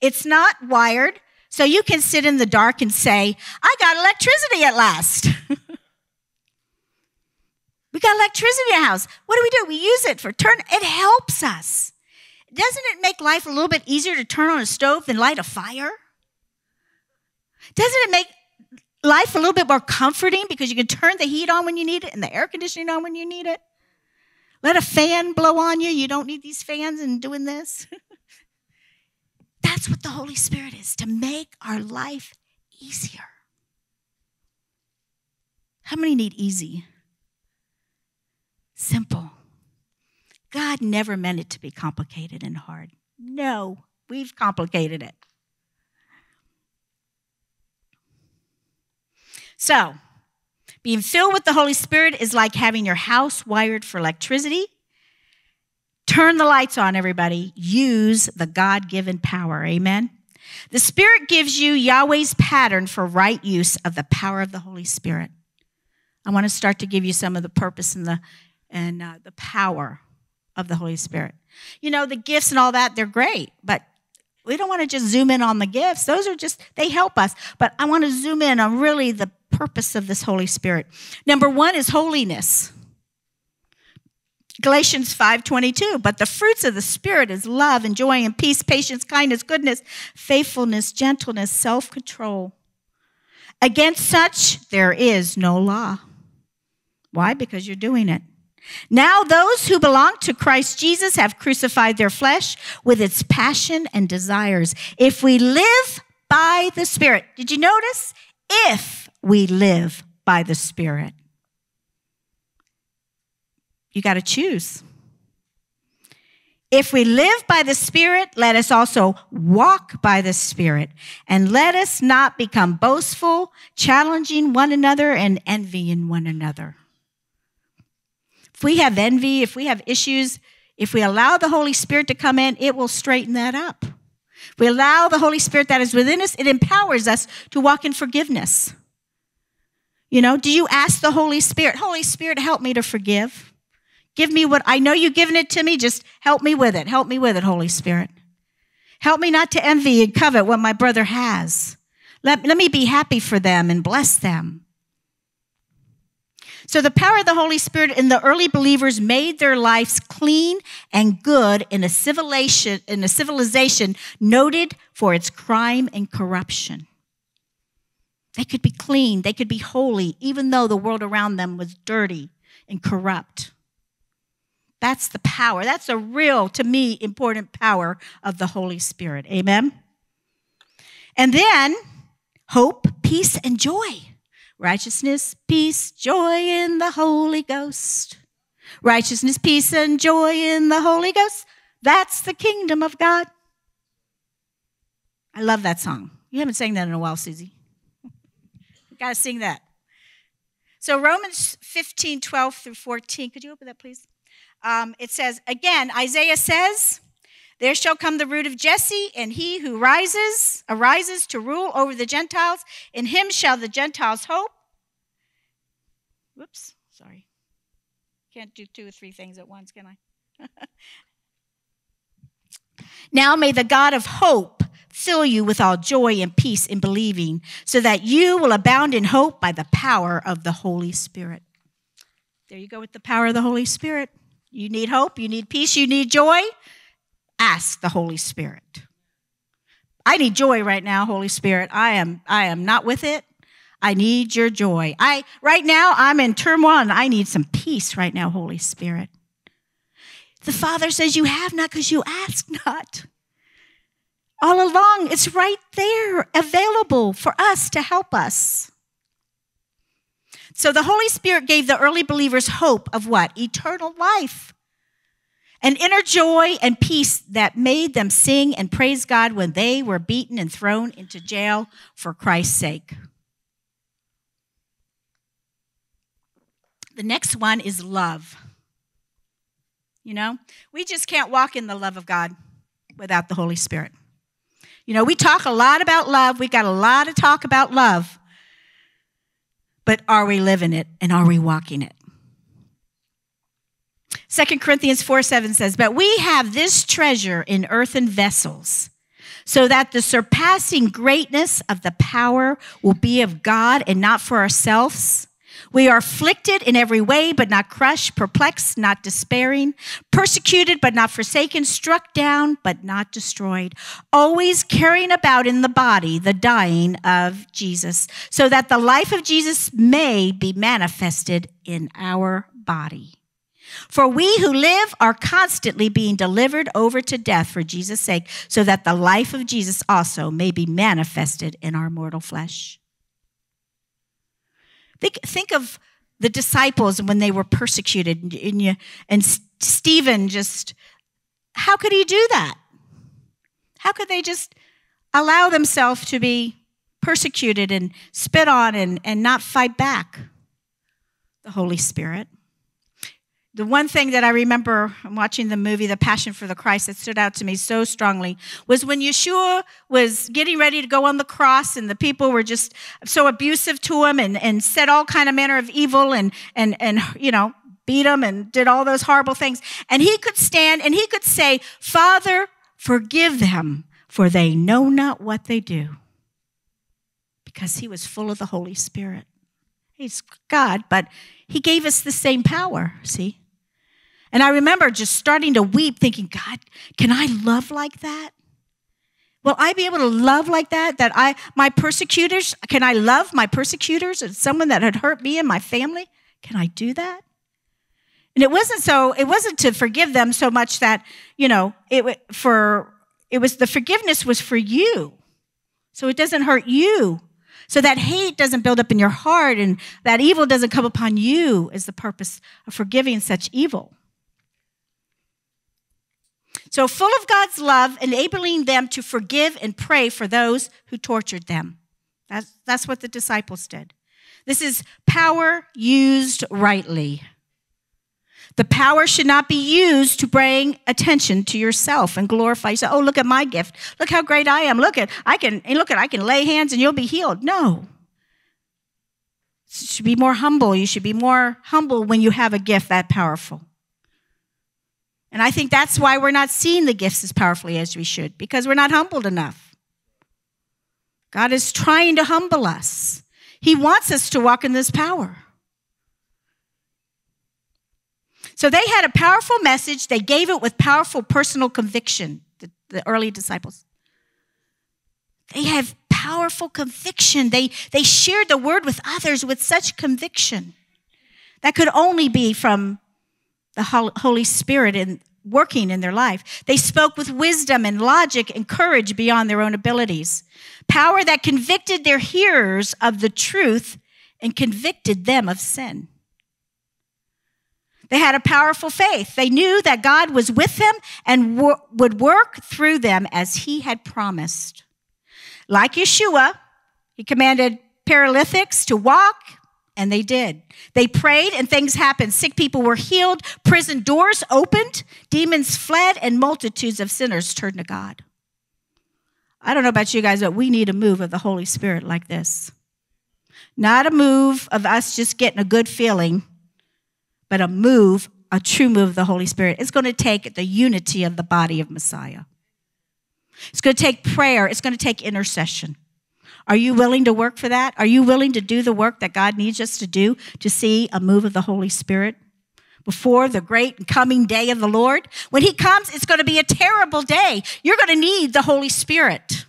A: it's not wired, so you can sit in the dark and say, I got electricity at last. [laughs] we got electricity in the house. What do we do? We use it for turn. It helps us. Doesn't it make life a little bit easier to turn on a stove than light a fire? Doesn't it make life a little bit more comforting because you can turn the heat on when you need it and the air conditioning on when you need it. Let a fan blow on you. You don't need these fans and doing this. [laughs] That's what the Holy Spirit is to make our life easier. How many need easy? Simple. God never meant it to be complicated and hard. No, we've complicated it. So, being filled with the Holy Spirit is like having your house wired for electricity. Turn the lights on, everybody. Use the God given power. Amen. The Spirit gives you Yahweh's pattern for right use of the power of the Holy Spirit. I want to start to give you some of the purpose and the and uh, the power of the Holy Spirit. You know, the gifts and all that, they're great, but we don't want to just zoom in on the gifts. Those are just, they help us. But I want to zoom in on really the purpose of this Holy Spirit. Number one is holiness. Galatians 5:22 but the fruits of the spirit is love and joy and peace patience kindness goodness faithfulness gentleness self-control. Against such there is no law. Why? Because you're doing it. Now those who belong to Christ Jesus have crucified their flesh with its passion and desires. If we live by the spirit did you notice? If we live by the Spirit. You got to choose. If we live by the Spirit, let us also walk by the Spirit. And let us not become boastful, challenging one another, and envying one another. If we have envy, if we have issues, if we allow the Holy Spirit to come in, it will straighten that up. If we allow the Holy Spirit that is within us, it empowers us to walk in forgiveness. You know, do you ask the Holy Spirit, Holy Spirit, help me to forgive? Give me what I know you've given it to me, just help me with it. Help me with it, Holy Spirit. Help me not to envy and covet what my brother has. Let, let me be happy for them and bless them. So, the power of the Holy Spirit in the early believers made their lives clean and good in a civilization, in a civilization noted for its crime and corruption. They could be clean, they could be holy, even though the world around them was dirty and corrupt. That's the power. That's a real, to me, important power of the Holy Spirit. Amen? And then hope, peace, and joy. Righteousness, peace, joy in the Holy Ghost. Righteousness, peace, and joy in the Holy Ghost. That's the kingdom of God. I love that song. You haven't sang that in a while, Susie. Got to sing that. So, Romans 15, 12 through 14. Could you open that, please? Um, it says, again, Isaiah says, There shall come the root of Jesse, and he who rises, arises to rule over the Gentiles. In him shall the Gentiles hope. Whoops, sorry. Can't do two or three things at once, can I? [laughs] now may the God of hope fill you with all joy and peace in believing, so that you will abound in hope by the power of the Holy Spirit. There you go with the power of the Holy Spirit. You need hope, you need peace, you need joy. Ask the Holy Spirit. I need joy right now, Holy Spirit. I am I am not with it. I need your joy. I right now I'm in turmoil and I need some peace right now, Holy Spirit. The Father says you have not because you ask not. All along, it's right there, available for us to help us. So the Holy Spirit gave the early believers hope of what? Eternal life. An inner joy and peace that made them sing and praise God when they were beaten and thrown into jail for Christ's sake. The next one is love. You know, we just can't walk in the love of God without the Holy Spirit. You know, we talk a lot about love, we got a lot of talk about love, but are we living it and are we walking it? 2 Corinthians 4 7 says, But we have this treasure in earthen vessels, so that the surpassing greatness of the power will be of God and not for ourselves. We are afflicted in every way, but not crushed, perplexed, not despairing, persecuted, but not forsaken, struck down, but not destroyed, always carrying about in the body the dying of Jesus, so that the life of Jesus may be manifested in our body. For we who live are constantly being delivered over to death for Jesus' sake, so that the life of Jesus also may be manifested in our mortal flesh. Think, think of the disciples when they were persecuted, and, you, and Stephen just, how could he do that? How could they just allow themselves to be persecuted and spit on and, and not fight back? The Holy Spirit. The one thing that I remember watching the movie The Passion for the Christ that stood out to me so strongly was when Yeshua was getting ready to go on the cross and the people were just so abusive to him and, and said all kind of manner of evil and, and, and, you know, beat him and did all those horrible things. And he could stand and he could say, Father, forgive them, for they know not what they do. Because he was full of the Holy Spirit. He's God, but he gave us the same power, see? And I remember just starting to weep, thinking, God, can I love like that? Will I be able to love like that? That I, my persecutors, can I love my persecutors and someone that had hurt me and my family? Can I do that? And it wasn't so, it wasn't to forgive them so much that, you know, it for, it was the forgiveness was for you. So it doesn't hurt you. So that hate doesn't build up in your heart and that evil doesn't come upon you is the purpose of forgiving such evil. So, full of God's love, enabling them to forgive and pray for those who tortured them. That's, that's what the disciples did. This is power used rightly. The power should not be used to bring attention to yourself and glorify yourself. Oh, look at my gift. Look how great I am. Look at I can and look at I can lay hands and you'll be healed. No. You should be more humble. You should be more humble when you have a gift that powerful. And I think that's why we're not seeing the gifts as powerfully as we should, because we're not humbled enough. God is trying to humble us. He wants us to walk in this power. So they had a powerful message. They gave it with powerful personal conviction, the, the early disciples. They have powerful conviction. They, they shared the word with others with such conviction. That could only be from the Holy Spirit in working in their life. They spoke with wisdom and logic and courage beyond their own abilities. Power that convicted their hearers of the truth and convicted them of sin. They had a powerful faith. They knew that God was with them and w- would work through them as he had promised. Like Yeshua, he commanded paralytics to walk, and they did. They prayed, and things happened. Sick people were healed, prison doors opened, demons fled, and multitudes of sinners turned to God. I don't know about you guys, but we need a move of the Holy Spirit like this. Not a move of us just getting a good feeling but a move, a true move of the Holy Spirit. It's going to take the unity of the body of Messiah. It's going to take prayer, it's going to take intercession. Are you willing to work for that? Are you willing to do the work that God needs us to do to see a move of the Holy Spirit? Before the great and coming day of the Lord. When He comes, it's going to be a terrible day. You're going to need the Holy Spirit.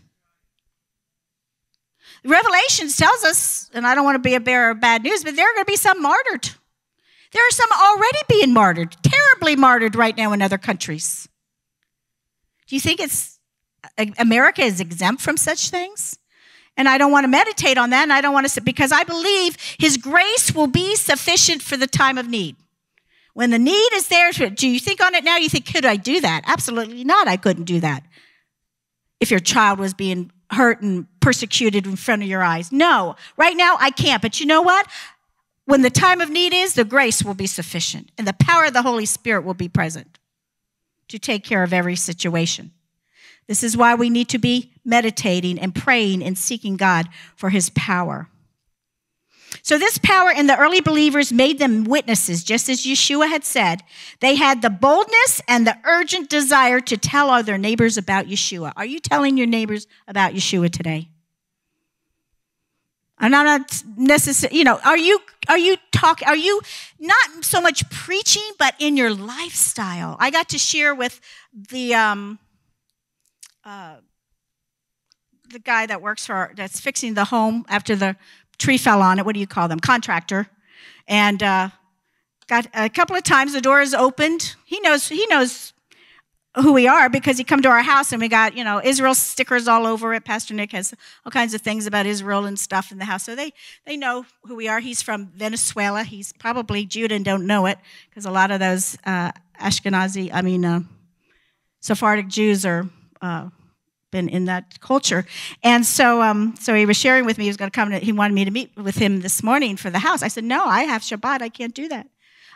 A: Revelations tells us, and I don't want to be a bearer of bad news, but there are going to be some martyred. There are some already being martyred, terribly martyred right now in other countries. Do you think it's America is exempt from such things? And I don't want to meditate on that, and I don't want to sit because I believe His grace will be sufficient for the time of need. When the need is there, do you think on it now? You think, could I do that? Absolutely not. I couldn't do that. If your child was being hurt and persecuted in front of your eyes. No, right now I can't. But you know what? When the time of need is, the grace will be sufficient and the power of the Holy Spirit will be present to take care of every situation. This is why we need to be meditating and praying and seeking God for his power. So, this power in the early believers made them witnesses, just as Yeshua had said. They had the boldness and the urgent desire to tell other neighbors about Yeshua. Are you telling your neighbors about Yeshua today? I'm not necessarily, you know, are you are you talking, are you not so much preaching but in your lifestyle? I got to share with the um uh the guy that works for that's fixing the home after the tree fell on it. What do you call them? Contractor. And uh got a couple of times the door is opened. He knows he knows who we are because he come to our house and we got you know israel stickers all over it pastor nick has all kinds of things about israel and stuff in the house so they they know who we are he's from venezuela he's probably judah and don't know it because a lot of those uh, ashkenazi i mean uh, sephardic jews are uh, been in that culture and so um, so he was sharing with me he was going to come to, he wanted me to meet with him this morning for the house i said no i have shabbat i can't do that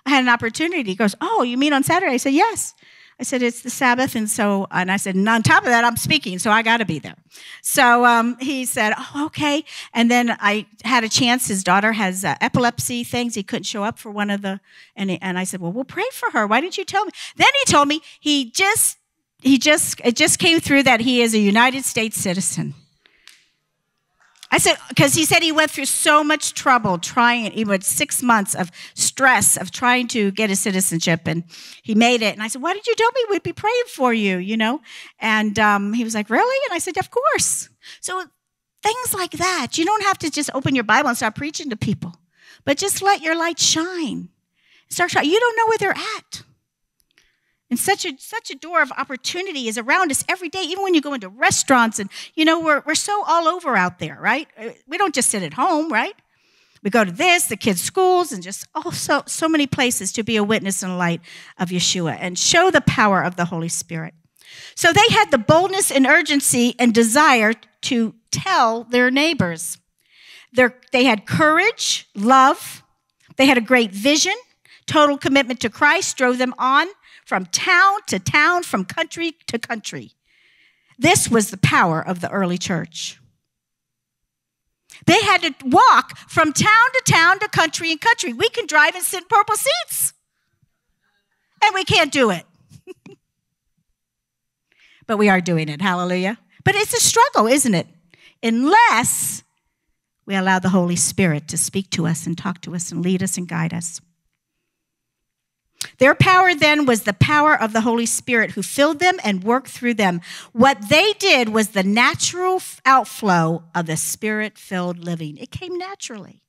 A: i had an opportunity he goes oh you meet on saturday i said yes I said, it's the Sabbath. And so, and I said, and on top of that, I'm speaking, so I got to be there. So um, he said, oh, okay. And then I had a chance. His daughter has uh, epilepsy things. He couldn't show up for one of the, and, he, and I said, well, we'll pray for her. Why didn't you tell me? Then he told me he just, he just, it just came through that he is a United States citizen. I said, because he said he went through so much trouble trying, he went six months of stress of trying to get his citizenship, and he made it. And I said, Why did you tell me we'd be praying for you, you know? And um, he was like, Really? And I said, Of course. So things like that. You don't have to just open your Bible and start preaching to people, but just let your light shine. Start. You don't know where they're at. And such a such a door of opportunity is around us every day, even when you go into restaurants and you know, we're we're so all over out there, right? Uh, we don't just sit at home, right? We go to this, the kids' schools, and just oh so so many places to be a witness and light of Yeshua and show the power of the Holy Spirit. So they had the boldness and urgency and desire to tell their neighbors. They're, they had courage, love, they had a great vision, total commitment to Christ drove them on from town to town, from country to country. This was the power of the early church. They had to walk from town to town to country and country. We can drive and sit in purple seats, and we can't do it. [laughs] but we are doing it. Hallelujah. But it's a struggle, isn't it? Unless we allow the Holy Spirit to speak to us and talk to us and lead us and guide us. Their power then was the power of the Holy Spirit who filled them and worked through them. What they did was the natural outflow of the spirit filled living. It came naturally.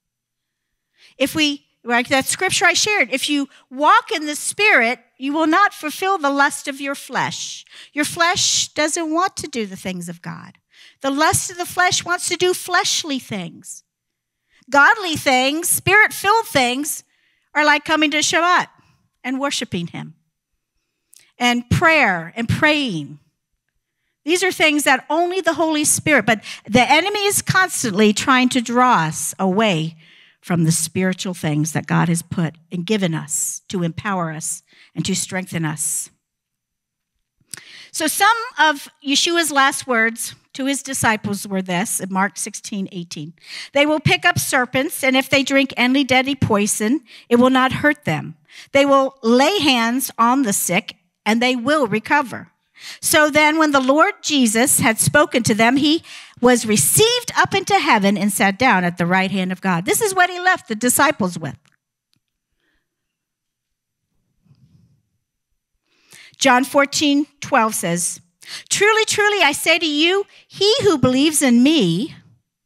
A: If we Like that scripture I shared. If you walk in the Spirit, you will not fulfill the lust of your flesh. Your flesh doesn't want to do the things of God. The lust of the flesh wants to do fleshly things. Godly things, spirit filled things, are like coming to Shabbat and worshiping Him, and prayer and praying. These are things that only the Holy Spirit, but the enemy is constantly trying to draw us away from the spiritual things that God has put and given us to empower us and to strengthen us. So, some of Yeshua's last words to his disciples were this in Mark 16, 18. They will pick up serpents, and if they drink any deadly poison, it will not hurt them. They will lay hands on the sick, and they will recover. So then, when the Lord Jesus had spoken to them, he was received up into heaven and sat down at the right hand of God. This is what he left the disciples with. John 14, 12 says, Truly, truly, I say to you, he who believes in me,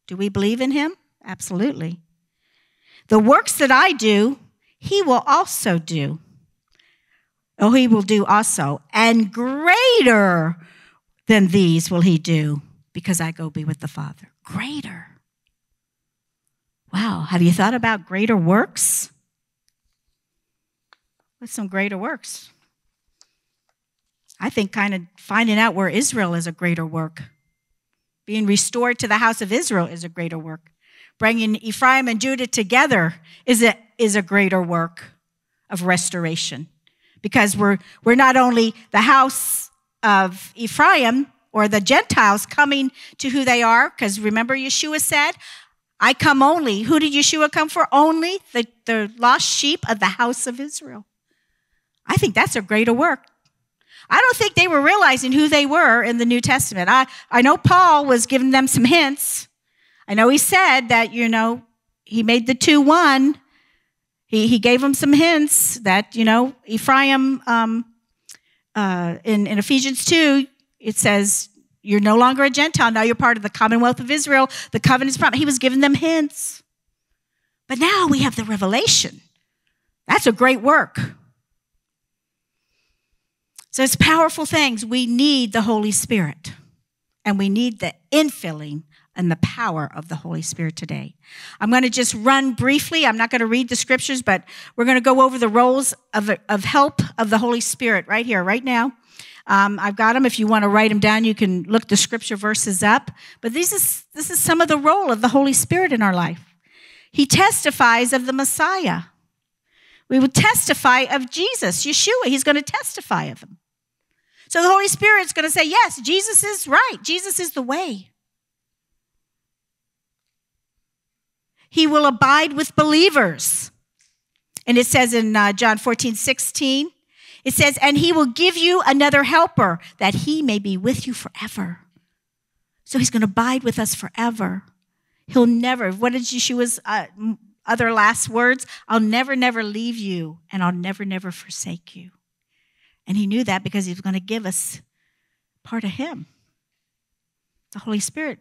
A: do we believe in him? Absolutely. The works that I do, he will also do. Oh, he will do also. And greater than these will he do because I go be with the Father. Greater. Wow. Have you thought about greater works? What's some greater works? I think kind of finding out where Israel is a greater work. Being restored to the house of Israel is a greater work. Bringing Ephraim and Judah together is a, is a greater work of restoration. Because we're, we're not only the house of Ephraim or the Gentiles coming to who they are, because remember Yeshua said, I come only. Who did Yeshua come for? Only the, the lost sheep of the house of Israel. I think that's a greater work I don't think they were realizing who they were in the New Testament. I, I know Paul was giving them some hints. I know he said that, you know, he made the two one. He, he gave them some hints that, you know, Ephraim, um, uh, in, in Ephesians 2, it says, you're no longer a Gentile. Now you're part of the commonwealth of Israel. The covenant is promised. He was giving them hints. But now we have the revelation. That's a great work. So it's powerful things. We need the Holy Spirit, and we need the infilling and the power of the Holy Spirit today. I'm going to just run briefly. I'm not going to read the scriptures, but we're going to go over the roles of, of help of the Holy Spirit right here, right now. Um, I've got them. If you want to write them down, you can look the scripture verses up. But this is, this is some of the role of the Holy Spirit in our life. He testifies of the Messiah. We would testify of Jesus, Yeshua. He's going to testify of him. So the Holy Spirit's going to say, yes, Jesus is right. Jesus is the way. He will abide with believers. And it says in uh, John 14, 16, it says, and he will give you another helper that he may be with you forever. So he's going to abide with us forever. He'll never, what did Yeshua's uh, other last words? I'll never, never leave you, and I'll never, never forsake you. And he knew that because he was going to give us part of him the Holy Spirit.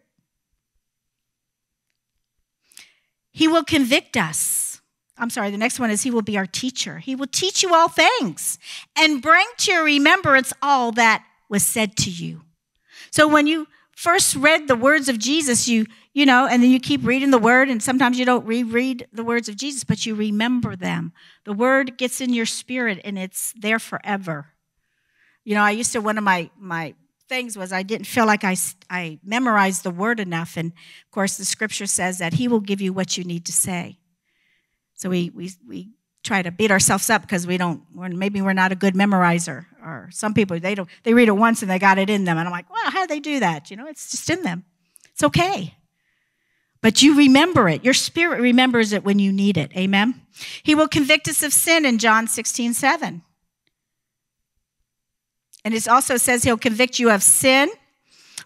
A: He will convict us. I'm sorry, the next one is He will be our teacher. He will teach you all things and bring to your remembrance all that was said to you. So when you first read the words of Jesus, you, you know, and then you keep reading the word, and sometimes you don't reread the words of Jesus, but you remember them. The word gets in your spirit and it's there forever. You know, I used to, one of my, my things was I didn't feel like I, I memorized the word enough. And of course, the scripture says that he will give you what you need to say. So we, we, we try to beat ourselves up because we don't, we're, maybe we're not a good memorizer. Or some people, they don't, they read it once and they got it in them. And I'm like, well, how do they do that? You know, it's just in them. It's okay. But you remember it. Your spirit remembers it when you need it. Amen. He will convict us of sin in John 16, 7. And it also says he'll convict you of sin,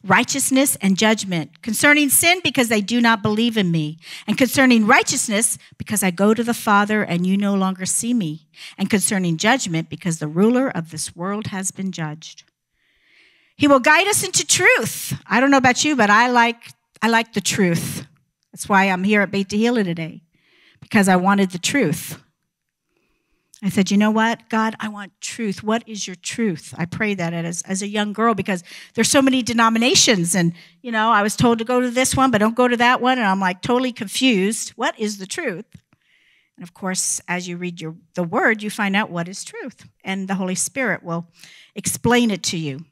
A: righteousness, and judgment. Concerning sin, because they do not believe in me. And concerning righteousness, because I go to the Father and you no longer see me. And concerning judgment, because the ruler of this world has been judged. He will guide us into truth. I don't know about you, but I like, I like the truth. That's why I'm here at Beit Tehila today, because I wanted the truth. I said, you know what, God, I want truth. What is your truth? I pray that as, as a young girl because there's so many denominations. And, you know, I was told to go to this one, but don't go to that one. And I'm like totally confused. What is the truth? And of course, as you read your, the word, you find out what is truth. And the Holy Spirit will explain it to you.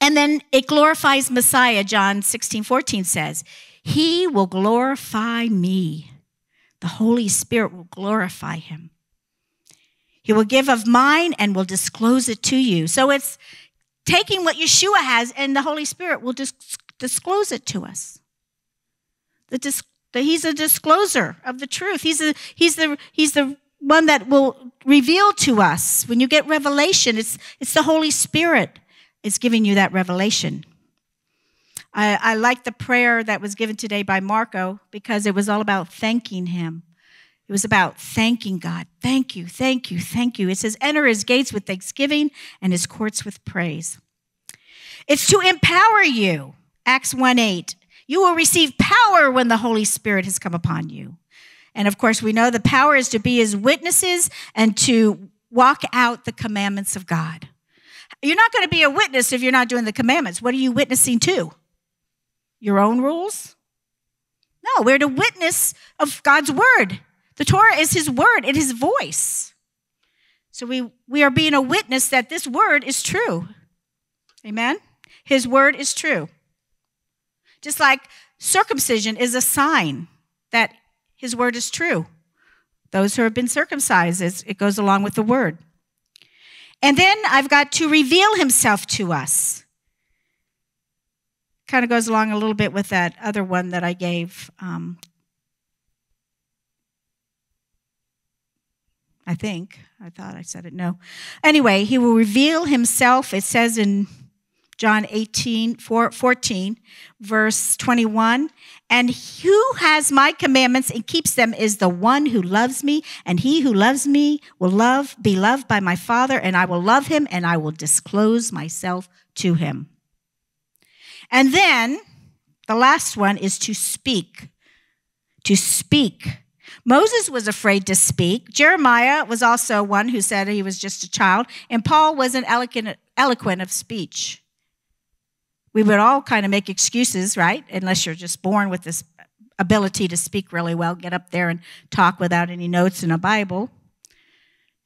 A: And then it glorifies Messiah, John 16, 14 says, He will glorify me. The Holy Spirit will glorify him. He will give of mine and will disclose it to you. So it's taking what Yeshua has, and the Holy Spirit will dis- disclose it to us. The dis- the, he's a discloser of the truth. He's, a, he's, the, he's the one that will reveal to us. When you get revelation, it's, it's the Holy Spirit is giving you that revelation. I, I like the prayer that was given today by Marco because it was all about thanking him. It was about thanking God. Thank you, thank you, thank you. It says, enter his gates with thanksgiving and his courts with praise. It's to empower you. Acts 1 8. You will receive power when the Holy Spirit has come upon you. And of course, we know the power is to be his witnesses and to walk out the commandments of God. You're not going to be a witness if you're not doing the commandments. What are you witnessing to? Your own rules? No, we're to witness of God's word. The Torah is his word, it is his voice. So we, we are being a witness that this word is true. Amen? His word is true. Just like circumcision is a sign that his word is true. Those who have been circumcised, it goes along with the word. And then I've got to reveal himself to us. Kind of goes along a little bit with that other one that I gave, um, I think. I thought I said it. No. Anyway, he will reveal himself. It says in John 18, 14, verse 21. And who has my commandments and keeps them is the one who loves me, and he who loves me will love, be loved by my Father, and I will love him, and I will disclose myself to him. And then the last one is to speak. To speak. Moses was afraid to speak. Jeremiah was also one who said he was just a child. And Paul was an eloquent, eloquent of speech. We would all kind of make excuses, right? Unless you're just born with this ability to speak really well, get up there and talk without any notes in a Bible.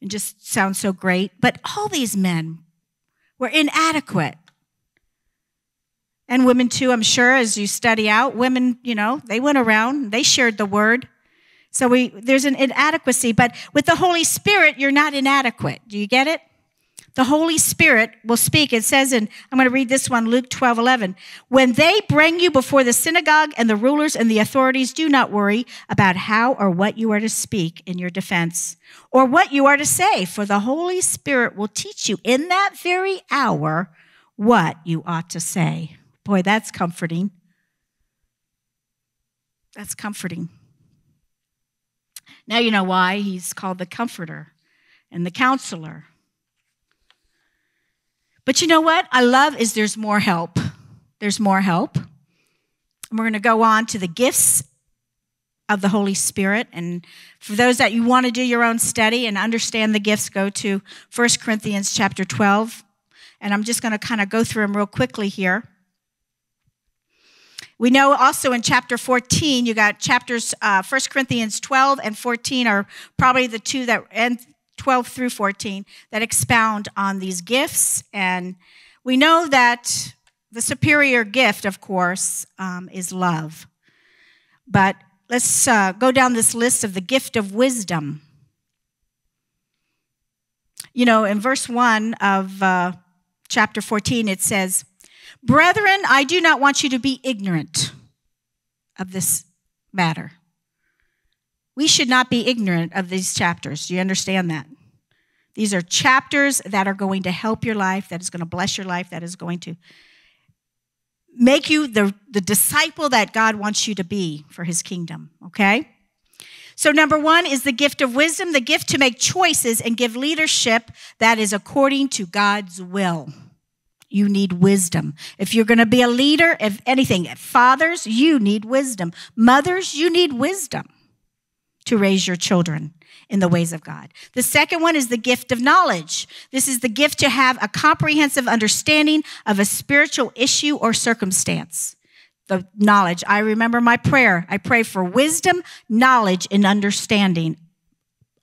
A: And just sound so great. But all these men were inadequate. And women too, I'm sure, as you study out, women, you know, they went around, they shared the word. So we, there's an inadequacy, but with the Holy Spirit, you're not inadequate. Do you get it? The Holy Spirit will speak. It says in, I'm going to read this one, Luke 12, 11. When they bring you before the synagogue and the rulers and the authorities, do not worry about how or what you are to speak in your defense or what you are to say, for the Holy Spirit will teach you in that very hour what you ought to say. Boy, that's comforting. That's comforting. Now you know why he's called the comforter and the counselor. But you know what I love is there's more help. There's more help. And we're going to go on to the gifts of the Holy Spirit. And for those that you want to do your own study and understand the gifts, go to 1 Corinthians chapter 12. And I'm just going to kind of go through them real quickly here. We know also in chapter 14, you got chapters, uh, 1 Corinthians 12 and 14 are probably the two that, and 12 through 14, that expound on these gifts. And we know that the superior gift, of course, um, is love. But let's uh, go down this list of the gift of wisdom. You know, in verse 1 of uh, chapter 14, it says, Brethren, I do not want you to be ignorant of this matter. We should not be ignorant of these chapters. Do you understand that? These are chapters that are going to help your life, that is going to bless your life, that is going to make you the, the disciple that God wants you to be for his kingdom, okay? So, number one is the gift of wisdom, the gift to make choices and give leadership that is according to God's will you need wisdom. If you're going to be a leader, if anything, fathers, you need wisdom. Mothers, you need wisdom. to raise your children in the ways of God. The second one is the gift of knowledge. This is the gift to have a comprehensive understanding of a spiritual issue or circumstance. The knowledge. I remember my prayer. I pray for wisdom, knowledge, and understanding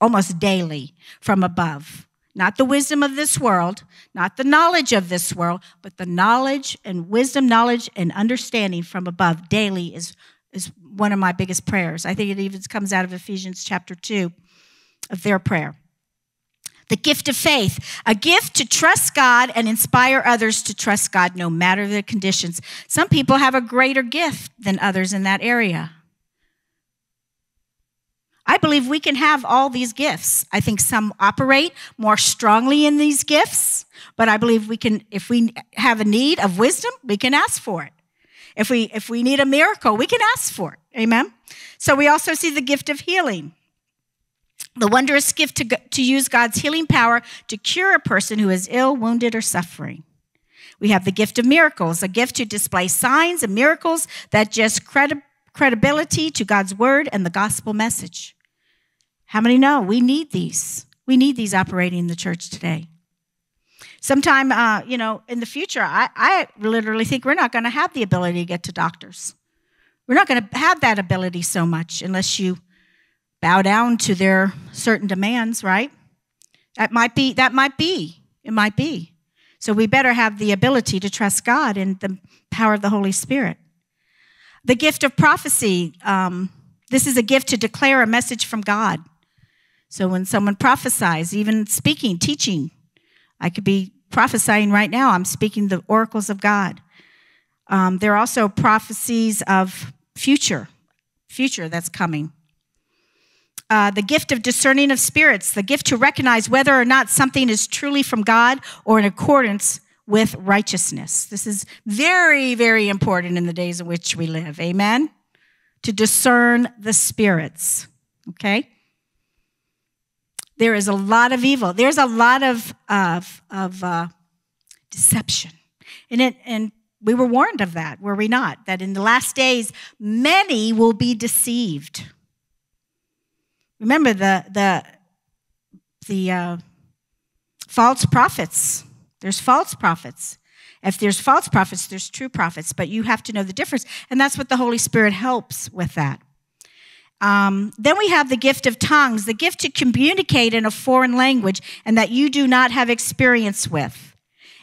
A: almost daily from above. Not the wisdom of this world, not the knowledge of this world, but the knowledge and wisdom, knowledge, and understanding from above daily is, is one of my biggest prayers. I think it even comes out of Ephesians chapter 2 of their prayer. The gift of faith, a gift to trust God and inspire others to trust God no matter the conditions. Some people have a greater gift than others in that area. I believe we can have all these gifts. I think some operate more strongly in these gifts, but I believe we can, if we have a need of wisdom, we can ask for it. If we, if we need a miracle, we can ask for it. Amen? So we also see the gift of healing. The wondrous gift to, to use God's healing power to cure a person who is ill, wounded, or suffering. We have the gift of miracles, a gift to display signs and miracles that just credi- credibility to God's word and the gospel message. How many know we need these? We need these operating in the church today. Sometime, uh, you know, in the future, I, I literally think we're not going to have the ability to get to doctors. We're not going to have that ability so much unless you bow down to their certain demands, right? That might be, that might be, it might be. So we better have the ability to trust God and the power of the Holy Spirit. The gift of prophecy. Um, this is a gift to declare a message from God. So when someone prophesies, even speaking, teaching, I could be prophesying right now. I'm speaking the oracles of God. Um, there are also prophecies of future, future that's coming uh, the gift of discerning of spirits, the gift to recognize whether or not something is truly from God or in accordance with righteousness. This is very, very important in the days in which we live. Amen? To discern the spirits. Okay? There is a lot of evil. There's a lot of, of, of uh, deception. And, it, and we were warned of that, were we not? That in the last days, many will be deceived. Remember the the the uh, false prophets. There's false prophets. If there's false prophets, there's true prophets, but you have to know the difference. And that's what the Holy Spirit helps with that. Um, then we have the gift of tongues, the gift to communicate in a foreign language and that you do not have experience with,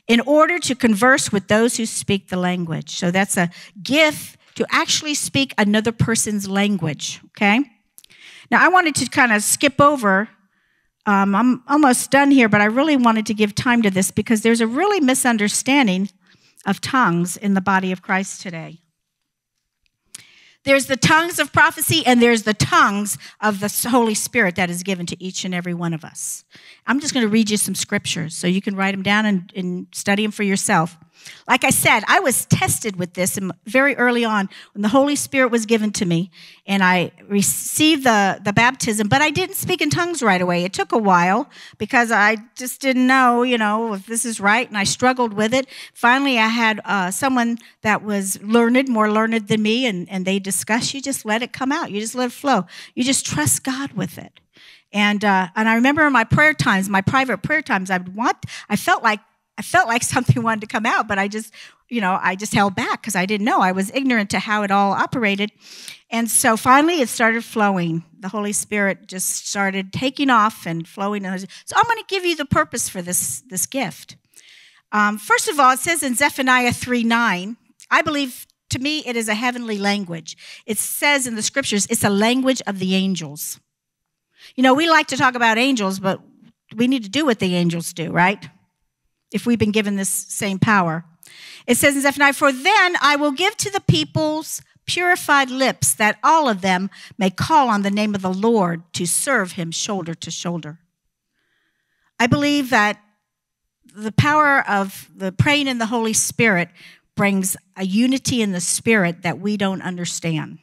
A: in order to converse with those who speak the language. So that's a gift to actually speak another person's language, okay? Now, I wanted to kind of skip over. Um, I'm almost done here, but I really wanted to give time to this because there's a really misunderstanding of tongues in the body of Christ today. There's the tongues of prophecy, and there's the tongues of the Holy Spirit that is given to each and every one of us. I'm just going to read you some scriptures so you can write them down and, and study them for yourself. Like I said, I was tested with this very early on when the Holy Spirit was given to me and I received the, the baptism, but I didn't speak in tongues right away. It took a while because I just didn't know, you know, if this is right and I struggled with it. Finally, I had uh, someone that was learned, more learned than me, and, and they discussed, you just let it come out. You just let it flow. You just trust God with it. And, uh, and I remember in my prayer times, my private prayer times, I would want, I felt like I felt like [laughs] something wanted to come out, but I just, you know, I just held back because I didn't know. I was ignorant to how it all operated. And so finally it started flowing. The Holy Spirit just started taking off and flowing. So I'm going to give you the purpose for this, this gift. Um, first of all, it says in Zephaniah 3 9, I believe to me it is a heavenly language. It says in the scriptures, it's a language of the angels. You know, we like to talk about angels, but we need to do what the angels do, right? If we've been given this same power. It says in Zephaniah, For then I will give to the peoples purified lips, that all of them may call on the name of the Lord to serve him shoulder to shoulder. I believe that the power of the praying in the Holy Spirit brings a unity in the Spirit that we don't understand.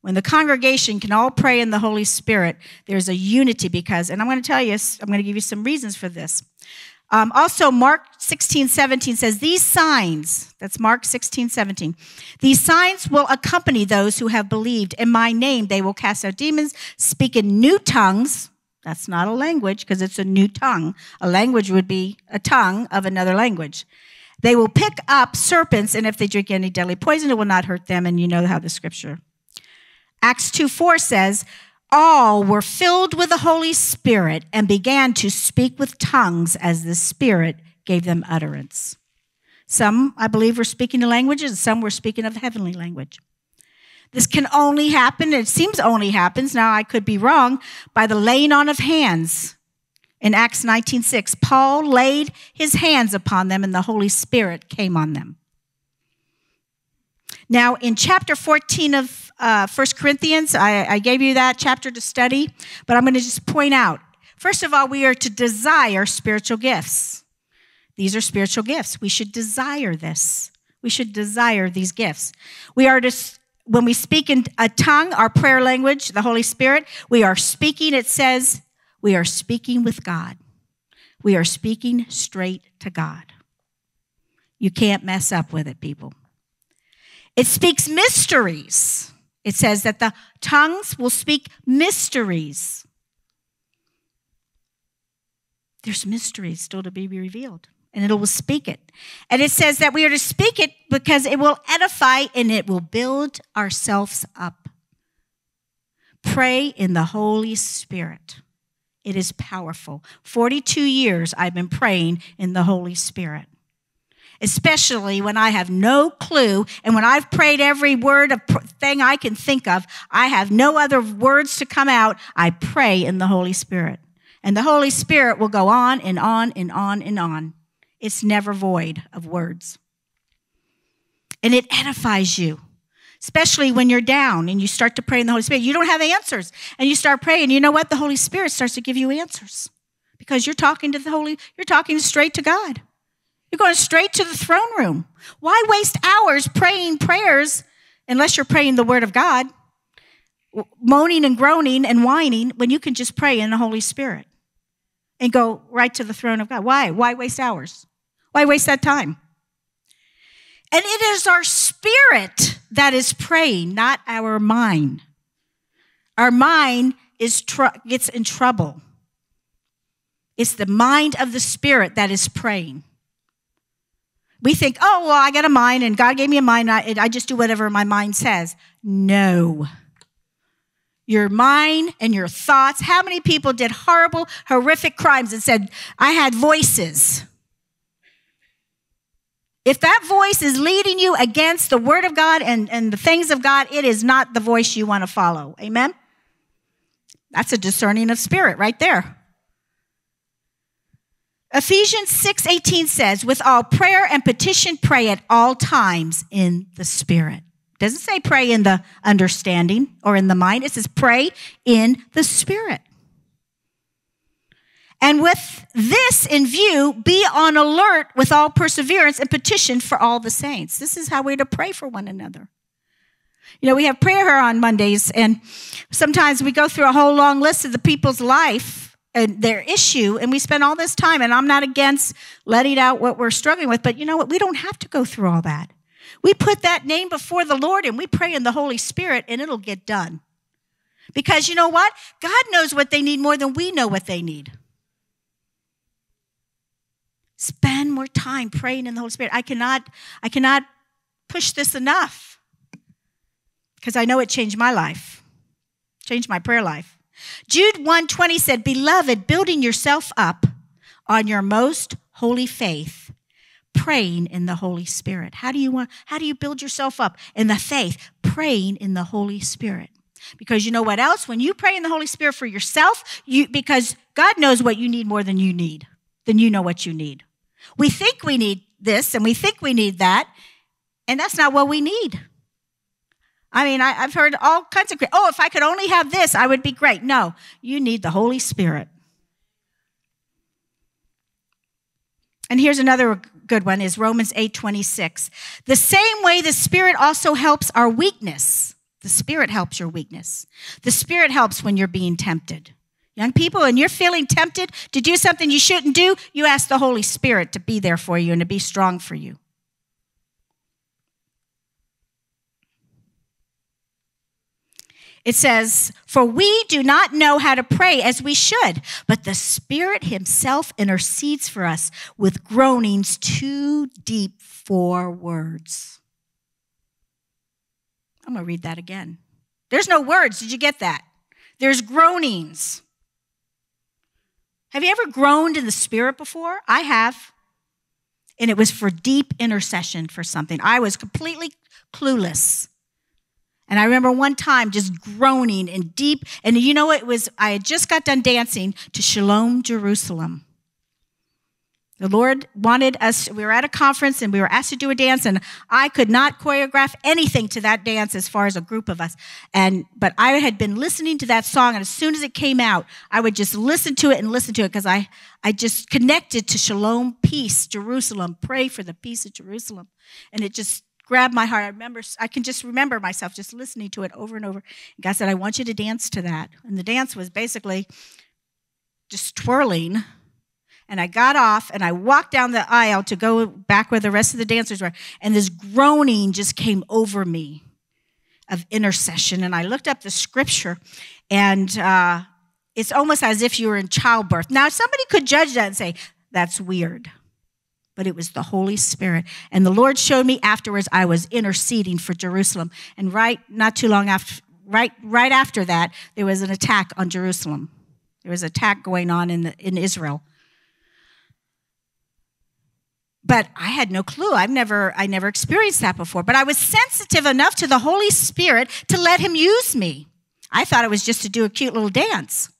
A: When the congregation can all pray in the Holy Spirit, there's a unity because, and I'm going to tell you, I'm going to give you some reasons for this. Um, also, Mark 16, 17 says, These signs, that's Mark 16, 17, these signs will accompany those who have believed. In my name, they will cast out demons, speak in new tongues. That's not a language because it's a new tongue. A language would be a tongue of another language. They will pick up serpents, and if they drink any deadly poison, it will not hurt them. And you know how the scripture. Acts 2 4 says, all were filled with the Holy Spirit and began to speak with tongues as the Spirit gave them utterance. Some, I believe, were speaking the languages, and some were speaking of heavenly language. This can only happen, it seems only happens, now I could be wrong, by the laying on of hands. In Acts 19:6, Paul laid his hands upon them and the Holy Spirit came on them. Now, in chapter 14 of uh, 1 Corinthians, I, I gave you that chapter to study, but I'm going to just point out first of all, we are to desire spiritual gifts. These are spiritual gifts. We should desire this. We should desire these gifts. We are to, when we speak in a tongue, our prayer language, the Holy Spirit, we are speaking, it says, we are speaking with God. We are speaking straight to God. You can't mess up with it, people. It speaks mysteries. It says that the tongues will speak mysteries. There's mysteries still to be revealed, and it will speak it. And it says that we are to speak it because it will edify and it will build ourselves up. Pray in the Holy Spirit. It is powerful. 42 years I've been praying in the Holy Spirit especially when I have no clue and when I've prayed every word of thing I can think of, I have no other words to come out. I pray in the Holy Spirit. And the Holy Spirit will go on and on and on and on. It's never void of words. And it edifies you, especially when you're down and you start to pray in the Holy Spirit. You don't have answers. And you start praying. You know what? The Holy Spirit starts to give you answers because you're talking to the Holy, you're talking straight to God. You're going straight to the throne room. Why waste hours praying prayers unless you're praying the word of God, moaning and groaning and whining when you can just pray in the Holy Spirit and go right to the throne of God? Why? Why waste hours? Why waste that time? And it is our spirit that is praying, not our mind. Our mind is tr- gets in trouble. It's the mind of the spirit that is praying. We think, oh, well, I got a mind and God gave me a mind. I, I just do whatever my mind says. No. Your mind and your thoughts. How many people did horrible, horrific crimes and said, I had voices? If that voice is leading you against the word of God and, and the things of God, it is not the voice you want to follow. Amen? That's a discerning of spirit right there. Ephesians 6:18 says, "With all prayer and petition pray at all times in the spirit." Doesn't say pray in the understanding or in the mind. It says pray in the spirit. And with this in view, be on alert with all perseverance and petition for all the saints. This is how we're to pray for one another. You know, we have prayer here on Mondays, and sometimes we go through a whole long list of the people's life and their issue and we spend all this time and i'm not against letting out what we're struggling with but you know what? We don't have to go through all that. We put that name before the lord and we pray in the holy spirit and it'll get done. Because you know what? God knows what they need more than we know what they need. Spend more time praying in the holy spirit. I cannot i cannot push this enough because i know it changed my life changed my prayer life Jude 120 said, Beloved, building yourself up on your most holy faith, praying in the Holy Spirit. How do you want how do you build yourself up in the faith? Praying in the Holy Spirit. Because you know what else? When you pray in the Holy Spirit for yourself, you because God knows what you need more than you need, than you know what you need. We think we need this and we think we need that, and that's not what we need. I mean, I, have heard all kinds of, oh, if I could only have this, I would be great. No, you need the Holy Spirit. And here's another good one is Romans 8:26. The same way the Spirit also helps our weakness. The Spirit helps your weakness. The Spirit helps when you're being tempted. Young people, and you're feeling tempted to do something you shouldn't do, you ask the Holy Spirit to be there for you and to be strong for you. It says, For we do not know how to pray as we should, but the Spirit Himself intercedes for us with groanings too deep for words. I'm going to read that again. There's no words. Did you get that? There's groanings. Have you ever groaned in the Spirit before? I have. And it was for deep intercession for something. I was completely clueless. And I remember one time just groaning and deep. And you know what? It was, I had just got done dancing to Shalom Jerusalem. The Lord wanted us, we were at a conference and we were asked to do a dance, and I could not choreograph anything to that dance as far as a group of us. And but I had been listening to that song, and as soon as it came out, I would just listen to it and listen to it because I, I just connected to Shalom, peace, Jerusalem, pray for the peace of Jerusalem. And it just grabbed my heart. I remember, I can just remember myself just listening to it over and over. And God said, I want you to dance to that. And the dance was basically just twirling. And I got off and I walked down the aisle to go back where the rest of the dancers were. And this groaning just came over me of intercession. And I looked up the scripture and, uh, it's almost as if you were in childbirth. Now, somebody could judge that and say, that's weird but it was the Holy Spirit. And the Lord showed me afterwards I was interceding for Jerusalem. And right, not too long after, right, right after that, there was an attack on Jerusalem. There was an attack going on in, the, in Israel. But I had no clue. I've never, I never experienced that before. But I was sensitive enough to the Holy Spirit to let Him use me. I thought it was just to do a cute little dance.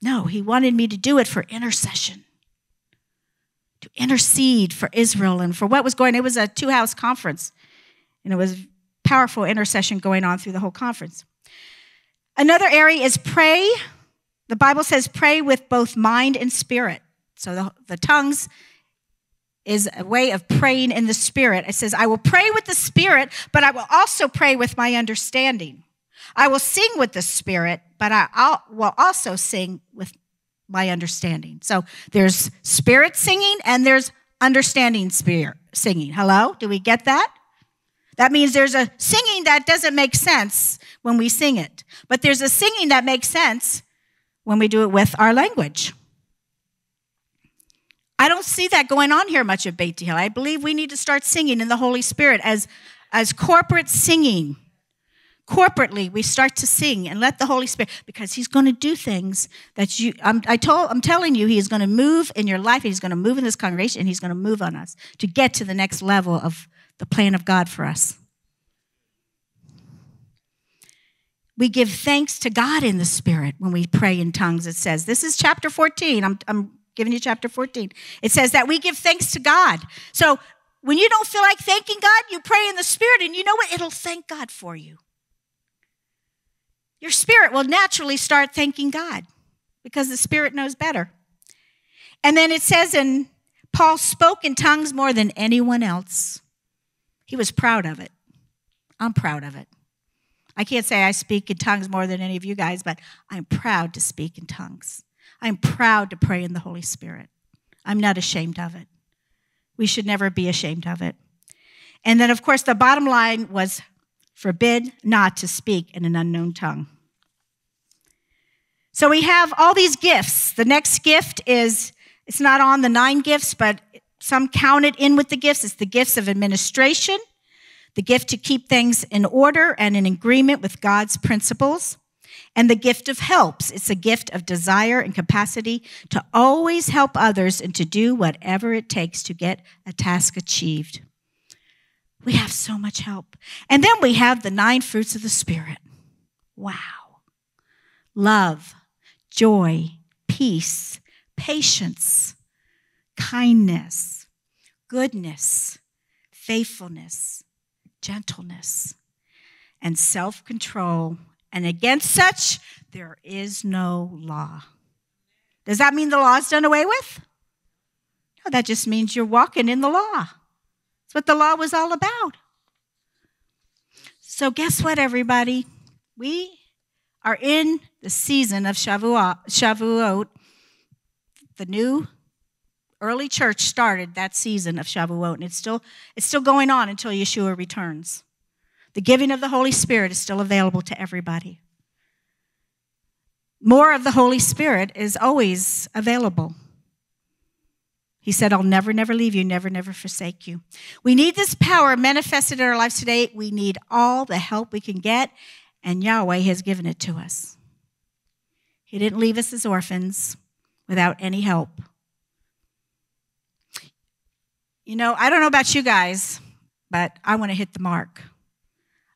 A: No, He wanted me to do it for intercession to intercede for Israel and for what was going. It was a two-house conference, and it was powerful intercession going on through the whole conference. Another area is pray. The Bible says pray with both mind and spirit. So the, the tongues is a way of praying in the spirit. It says, I will pray with the spirit, but I will also pray with my understanding. I will sing with the spirit, but I will also sing with my understanding. So there's spirit singing and there's understanding spirit singing. Hello? Do we get that? That means there's a singing that doesn't make sense when we sing it, but there's a singing that makes sense when we do it with our language. I don't see that going on here much at Beit Tehila. I believe we need to start singing in the Holy Spirit as, as corporate singing corporately we start to sing and let the holy spirit because he's going to do things that you I'm, I told, I'm telling you he is going to move in your life he's going to move in this congregation and he's going to move on us to get to the next level of the plan of god for us. We give thanks to god in the spirit when we pray in tongues it says. This is chapter 14 i'm, I'm giving you chapter 14 it says that we give thanks to god. So when you don't feel like thanking god you pray in the spirit and you know what? It'll thank god for you your spirit will naturally start thanking God because the spirit knows better. And then it says, and Paul spoke in tongues more than anyone else. He was proud of it. I'm proud of it. I can't say I speak in tongues more than any of you guys, but I'm proud to speak in tongues. I'm proud to pray in the Holy Spirit. I'm not ashamed of it. We should never be ashamed of it. And then, of course, the bottom line was forbid not to speak in an unknown tongue. So we have all these gifts. The next gift is, it's not on the nine gifts, but some count it in with the gifts. It's the gifts of administration, the gift to keep things in order and in agreement with God's principles, and the gift of helps. It's a gift of desire and capacity to always help others and to do whatever it takes to get a task achieved. We have so much help. And then we have the nine fruits of the Spirit. Wow. Love, joy, peace, patience, kindness, goodness, faithfulness, gentleness, and self control. And against such, there is no law. Does that mean the law is done away with? No, that just means you're walking in the law. What the law was all about. So, guess what, everybody? We are in the season of Shavuot, Shavuot. The new early church started that season of Shavuot, and it's still, it's still going on until Yeshua returns. The giving of the Holy Spirit is still available to everybody. More of the Holy Spirit is always available. He said, I'll never, never leave you, never, never forsake you. We need this power manifested in our lives today. We need all the help we can get, and Yahweh has given it to us. He didn't leave us as orphans without any help. You know, I don't know about you guys, but I want to hit the mark.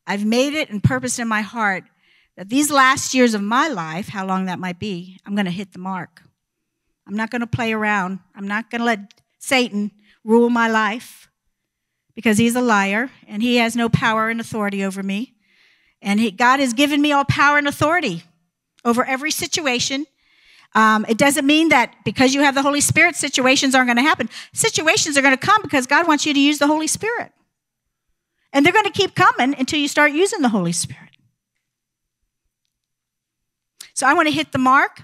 A: I've made it and purposed in my heart that these last years of my life, how long that might be, I'm going to hit the mark. I'm not going to play around. I'm not going to let Satan rule my life because he's a liar and he has no power and authority over me. And he, God has given me all power and authority over every situation. Um, it doesn't mean that because you have the Holy Spirit, situations aren't going to happen. Situations are going to come because God wants you to use the Holy Spirit. And they're going to keep coming until you start using the Holy Spirit. So I want to hit the mark.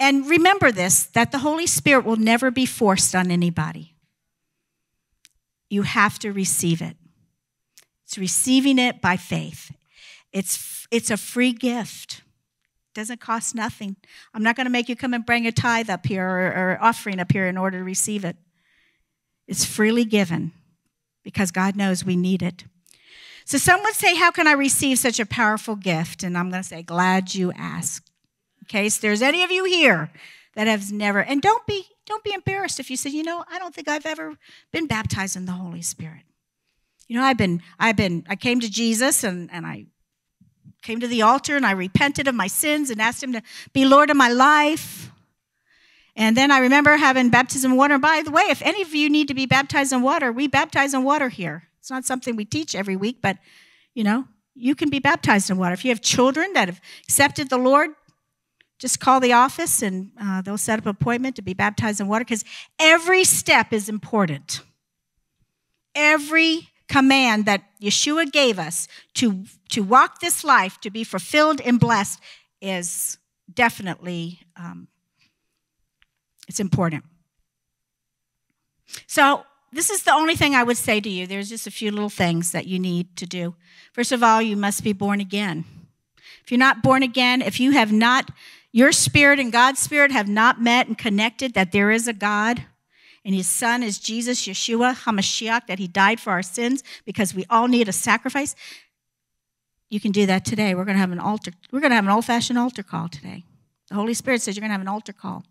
A: And remember this that the Holy Spirit will never be forced on anybody. You have to receive it. It's receiving it by faith. It's, it's a free gift. It doesn't cost nothing. I'm not going to make you come and bring a tithe up here or, or offering up here in order to receive it. It's freely given because God knows we need it. So some would say, How can I receive such a powerful gift? And I'm going to say, Glad you asked. Case there's any of you here that has never, and don't be don't be embarrassed if you say, you know, I don't think I've ever been baptized in the Holy Spirit. You know, I've been, I've been, I came to Jesus and, and I came to the altar and I repented of my sins and asked him to be Lord of my life. And then I remember having baptism in water. By the way, if any of you need to be baptized in water, we baptize in water here. It's not something we teach every week, but you know, you can be baptized in water. If you have children that have accepted the Lord, just call the office and uh, they'll set up an appointment to be baptized in water because every step is important. Every command that Yeshua gave us to, to walk this life, to be fulfilled and blessed, is definitely um, it's important. So, this is the only thing I would say to you. There's just a few little things that you need to do. First of all, you must be born again. If you're not born again, if you have not, your spirit and God's spirit have not met and connected that there is a God and his son is Jesus, Yeshua, HaMashiach, that he died for our sins because we all need a sacrifice, you can do that today. We're going to have an altar. We're going to have an old fashioned altar call today. The Holy Spirit says you're going to have an altar call.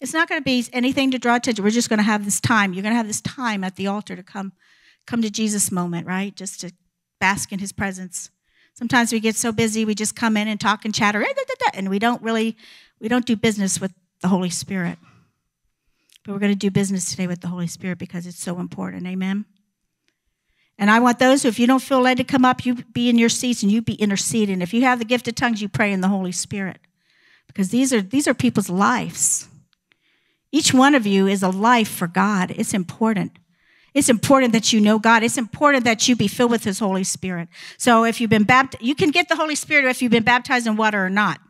A: It's not going to be anything to draw attention. We're just going to have this time. You're going to have this time at the altar to come, come to Jesus moment, right? Just to bask in his presence. Sometimes we get so busy, we just come in and talk and chatter, eh, and we don't really, we don't do business with the Holy Spirit. But we're going to do business today with the Holy Spirit because it's so important. Amen. And I want those who, if you don't feel led to come up, you be in your seats and you be interceding. If you have the gift of tongues, you pray in the Holy Spirit. Because these are these are people's lives. Each one of you is a life for God. It's important. It's important that you know God. It's important that you be filled with His Holy Spirit. So if you've been baptized, you can get the Holy Spirit if you've been baptized in water or not.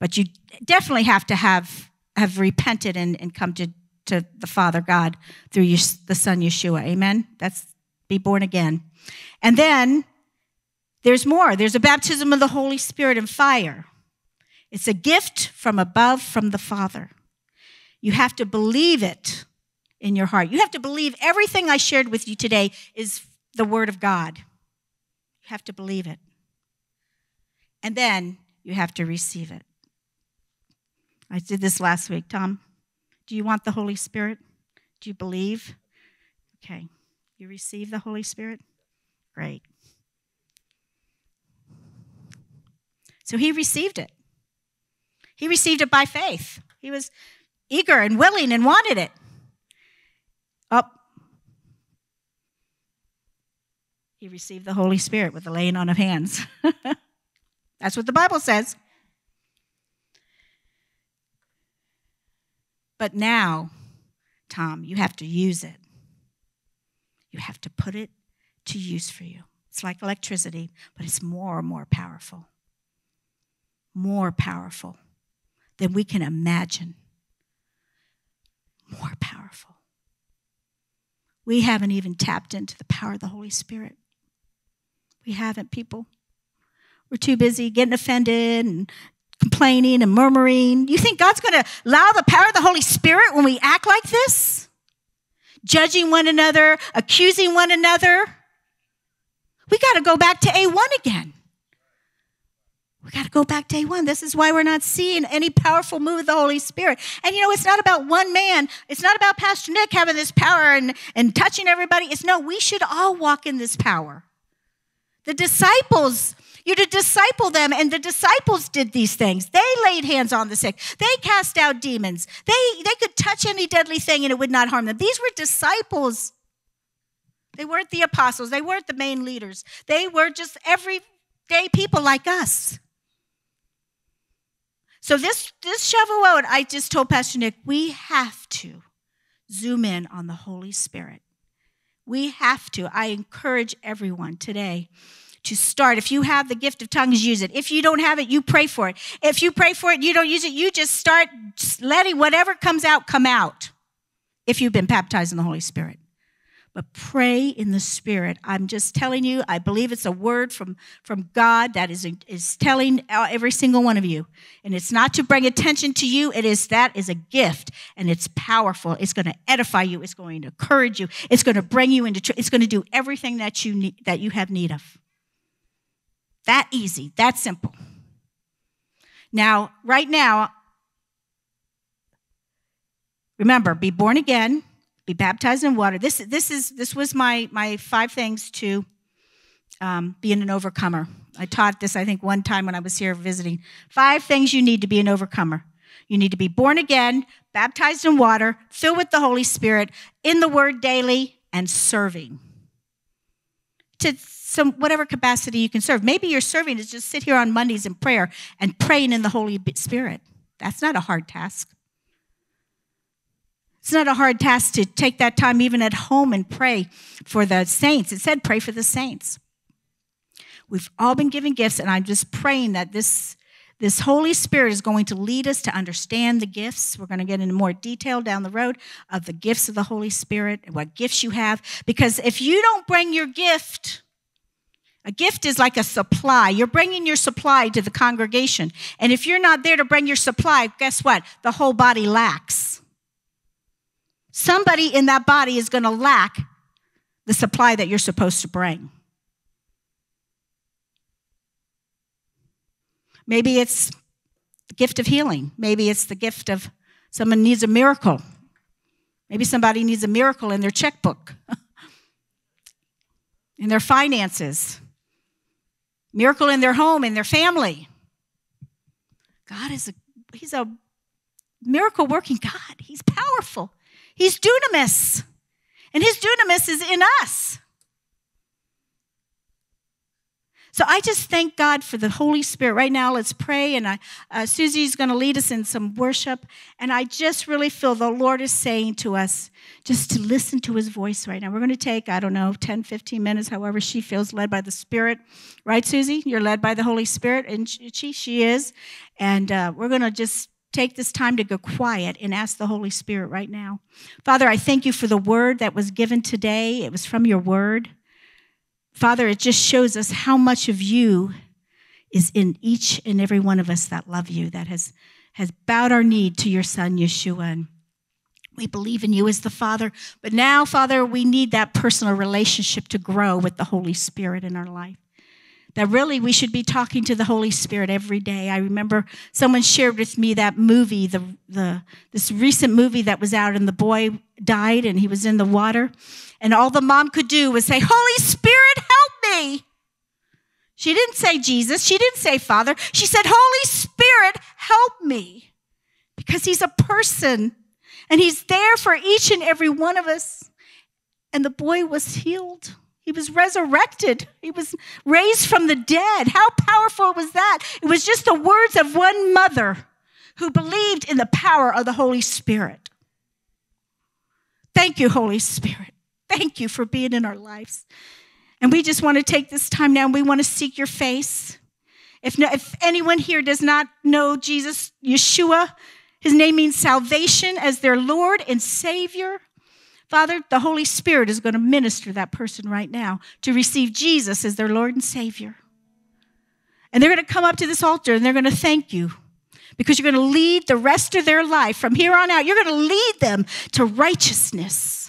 A: But you definitely have to have, have repented and, and come to, to the Father God through your, the Son Yeshua. Amen? That's be born again. And then there's more. There's a baptism of the Holy Spirit and fire. It's a gift from above from the Father. You have to believe it in your heart. You have to believe everything I shared with you today is the Word of God. You have to believe it. And then you have to receive it. I did this last week. Tom, do you want the Holy Spirit? Do you believe? Okay. You receive the Holy Spirit? Great. So he received it. He received it by faith. He was eager and willing and wanted it. Up. He received the Holy Spirit with the laying on of hands. [laughs] That's what the Bible says. But now, Tom, you have to use it. You have to put it to use for you. It's like electricity, but it's more and more powerful. more powerful than we can imagine. More powerful. We haven't even tapped into the power of the Holy Spirit. We haven't, people. We're too busy getting offended and complaining and murmuring. You think God's going to allow the power of the Holy Spirit when we act like this? Judging one another, accusing one another. We got to go back to A1 again. We got to go back to A1. This is why we're not seeing any powerful move of the Holy Spirit. And you know, it's not about one man. It's not about Pastor Nick having this power and, and touching everybody. It's no, we should all walk in this power. The disciples, you're to disciple them, and the disciples did these things. They laid hands on the sick. They cast out demons. They, they could touch any deadly thing and it would not harm them. These were disciples. They weren't the apostles. They weren't the main leaders. They were just everyday people like us. So this this Shavuot, I just told Pastor Nick, we have to zoom in on the Holy Spirit. We have to. I encourage everyone today to start. If you have the gift of tongues, use it. If you don't have it, you pray for it. If you pray for it, you don't use it, you just start letting whatever comes out come out. If you've been baptized in the Holy Spirit but pray in the Spirit. I'm just telling you, I believe it's a word from, from God that is, is telling uh, every single one of you. And it's not to bring attention to you, it is that is a gift and it's powerful. It's going to edify you, it's going to encourage you, it's going to bring you into, it's going to do everything that you, need, that you have need of. That easy, that simple. Now, right now, remember, be born again be baptized in water. This, this, is, this was my, my five things to um, being an overcomer. I taught this, I think, one time when I was here visiting. Five things you need to be an overcomer. You need to be born again, baptized in water, filled with the Holy Spirit, in the Word daily, and serving. To some whatever capacity you can serve. Maybe your serving is just sit here on Mondays in prayer and praying in the Holy Spirit. That's not a hard task. It's not a hard task to take that time even at home and pray for the saints. It said pray for the saints. We've all been given gifts, and I'm just praying that this, this Holy Spirit is going to lead us to understand the gifts. We're going to get into more detail down the road of the gifts of the Holy Spirit and what gifts you have. Because if you don't bring your gift, a gift is like a supply. You're bringing your supply to the congregation. And if you're not there to bring your supply, guess what? The whole body lacks somebody in that body is going to lack the supply that you're supposed to bring. Maybe it's the gift of healing. Maybe it's the gift of someone needs a miracle. Maybe somebody needs a miracle in their checkbook, [laughs] in their finances, miracle in their home, in their family. God is a he's a miracle working God. He's powerful. He's dunamis, and his dunamis is in us. So I just thank God for the Holy Spirit. Right now, let's pray. And I, uh, Susie's going to lead us in some worship. And I just really feel the Lord is saying to us just to listen to his voice right now. We're going to take, I don't know, 10, 15 minutes, however she feels led by the Spirit. Right, Susie? You're led by the Holy Spirit. And she, she is. And uh, we're going to just take this time to go quiet and ask the Holy Spirit right now. Father, I thank you for the word that was given today. It was from your word. Father, it just shows us how much of you is in each and every one of us that love you, that has, has bowed our knee to your son, Yeshua. And we believe in you as the Father. But now, Father, we need that personal relationship to grow with the Holy Spirit in our life that really we should be talking to the Holy Spirit every day. I remember someone shared with me that movie, the, the, this recent movie that was out, and the boy died and he was in the water. And all the mom could do was say, Holy Spirit, help me. She didn't say Jesus. She didn't say Father. She said, Holy Spirit, help me. Because he's a person and he's there for each and every one of us. And the boy was healed. He was resurrected. He was raised from the dead. How powerful was that? It was just the words of one mother who believed in the power of the Holy Spirit. Thank you, Holy Spirit. Thank you for being in our lives. And we just want to take this time now and we want to seek your face. If, no, if anyone here does not know Jesus, Yeshua, his name means salvation as their Lord and Savior. Father, the Holy Spirit is going to minister that person right now to receive Jesus as their Lord and Savior. And they're going to come up to this altar and they're going to thank you because you're going to lead the rest of their life from here on out. You're going to lead them to righteousness.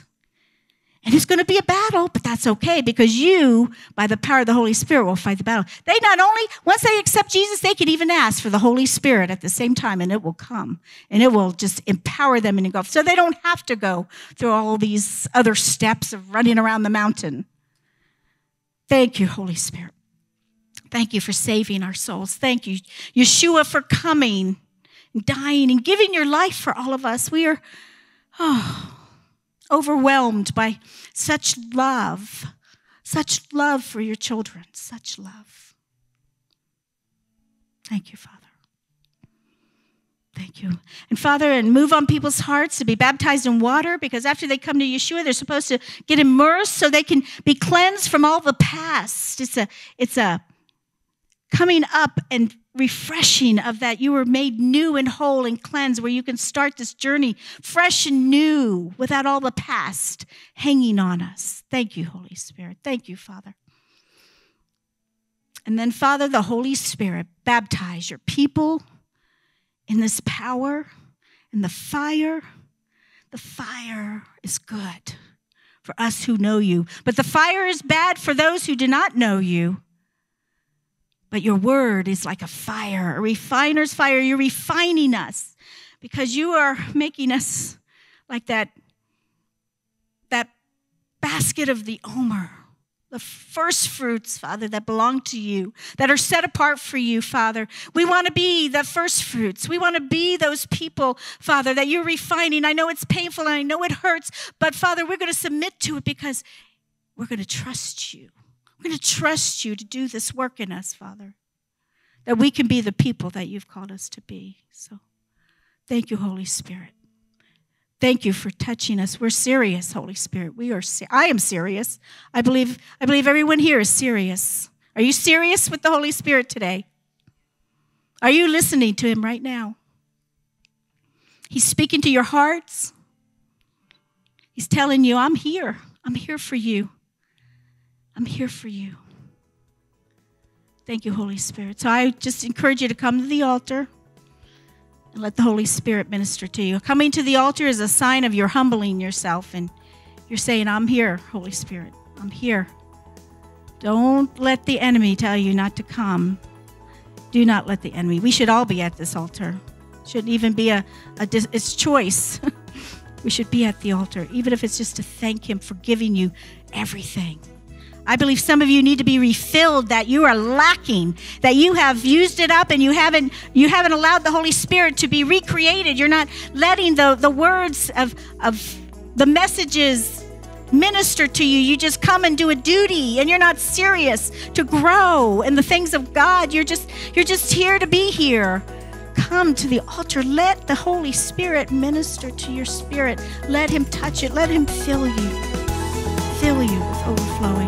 A: And it's going to be a battle, but that's okay because you, by the power of the Holy Spirit, will fight the battle. They not only, once they accept Jesus, they can even ask for the Holy Spirit at the same time, and it will come and it will just empower them and engulf. So they don't have to go through all these other steps of running around the mountain. Thank you, Holy Spirit. Thank you for saving our souls. Thank you, Yeshua, for coming and dying and giving your life for all of us. We are, oh, overwhelmed by such love, such love for your children, such love. Thank you, Father. Thank you. And Father, and move on people's hearts to be baptized in water because after they come to Yeshua, they're supposed to get immersed so they can be cleansed from all the past. It's a, it's a coming up and refreshing of that you were made new and whole and cleansed, where you can start this journey fresh and new without all the past hanging on us. Thank you, Holy Spirit. Thank you, Father. And then, Father, the Holy Spirit, baptize your people in this power and the fire. The fire is good for us who know you, but the fire is bad for those who do not know you. But your word is like a fire, a refiner's fire. You're refining us because you are making us like that, that basket of the Omer, the first fruits, Father, that belong to you, that are set apart for you, Father. We want to be the first fruits. We want to be those people, Father, that you're refining. I know it's painful and I know it hurts, but Father, we're going to submit to it because we're going to trust you. We're going to trust you to do this work in us, Father, that we can be the people that you've called us to be. So thank you, Holy Spirit. Thank you for touching us. We're serious, Holy Spirit. We are I am serious. I believe I believe everyone here is serious. Are you serious with the Holy Spirit today? Are you listening to him right now? He's speaking to your hearts. He's telling you, I'm here. I'm here for you. I'm here for you. Thank you, Holy Spirit. So I just encourage you to come to the altar and let the Holy Spirit minister to you. Coming to the altar is a sign of your humbling yourself and you're saying, I'm here, Holy Spirit. I'm here. Don't let the enemy tell you not to come. Do not let the enemy. We should all be at this altar. Shouldn't even be a, a it's choice. [laughs] we should be at the altar, even if it's just to thank Him for giving you everything. I believe some of you need to be refilled that you are lacking, that you have used it up and you haven't you haven't allowed the Holy Spirit to be recreated. You're not letting the, the words of, of the messages minister to you. You just come and do a duty and you're not serious to grow in the things of God. You're just you're just here to be here. Come to the altar. Let the Holy Spirit minister to your spirit. Let him touch it. Let him fill you. Fill you with overflowing.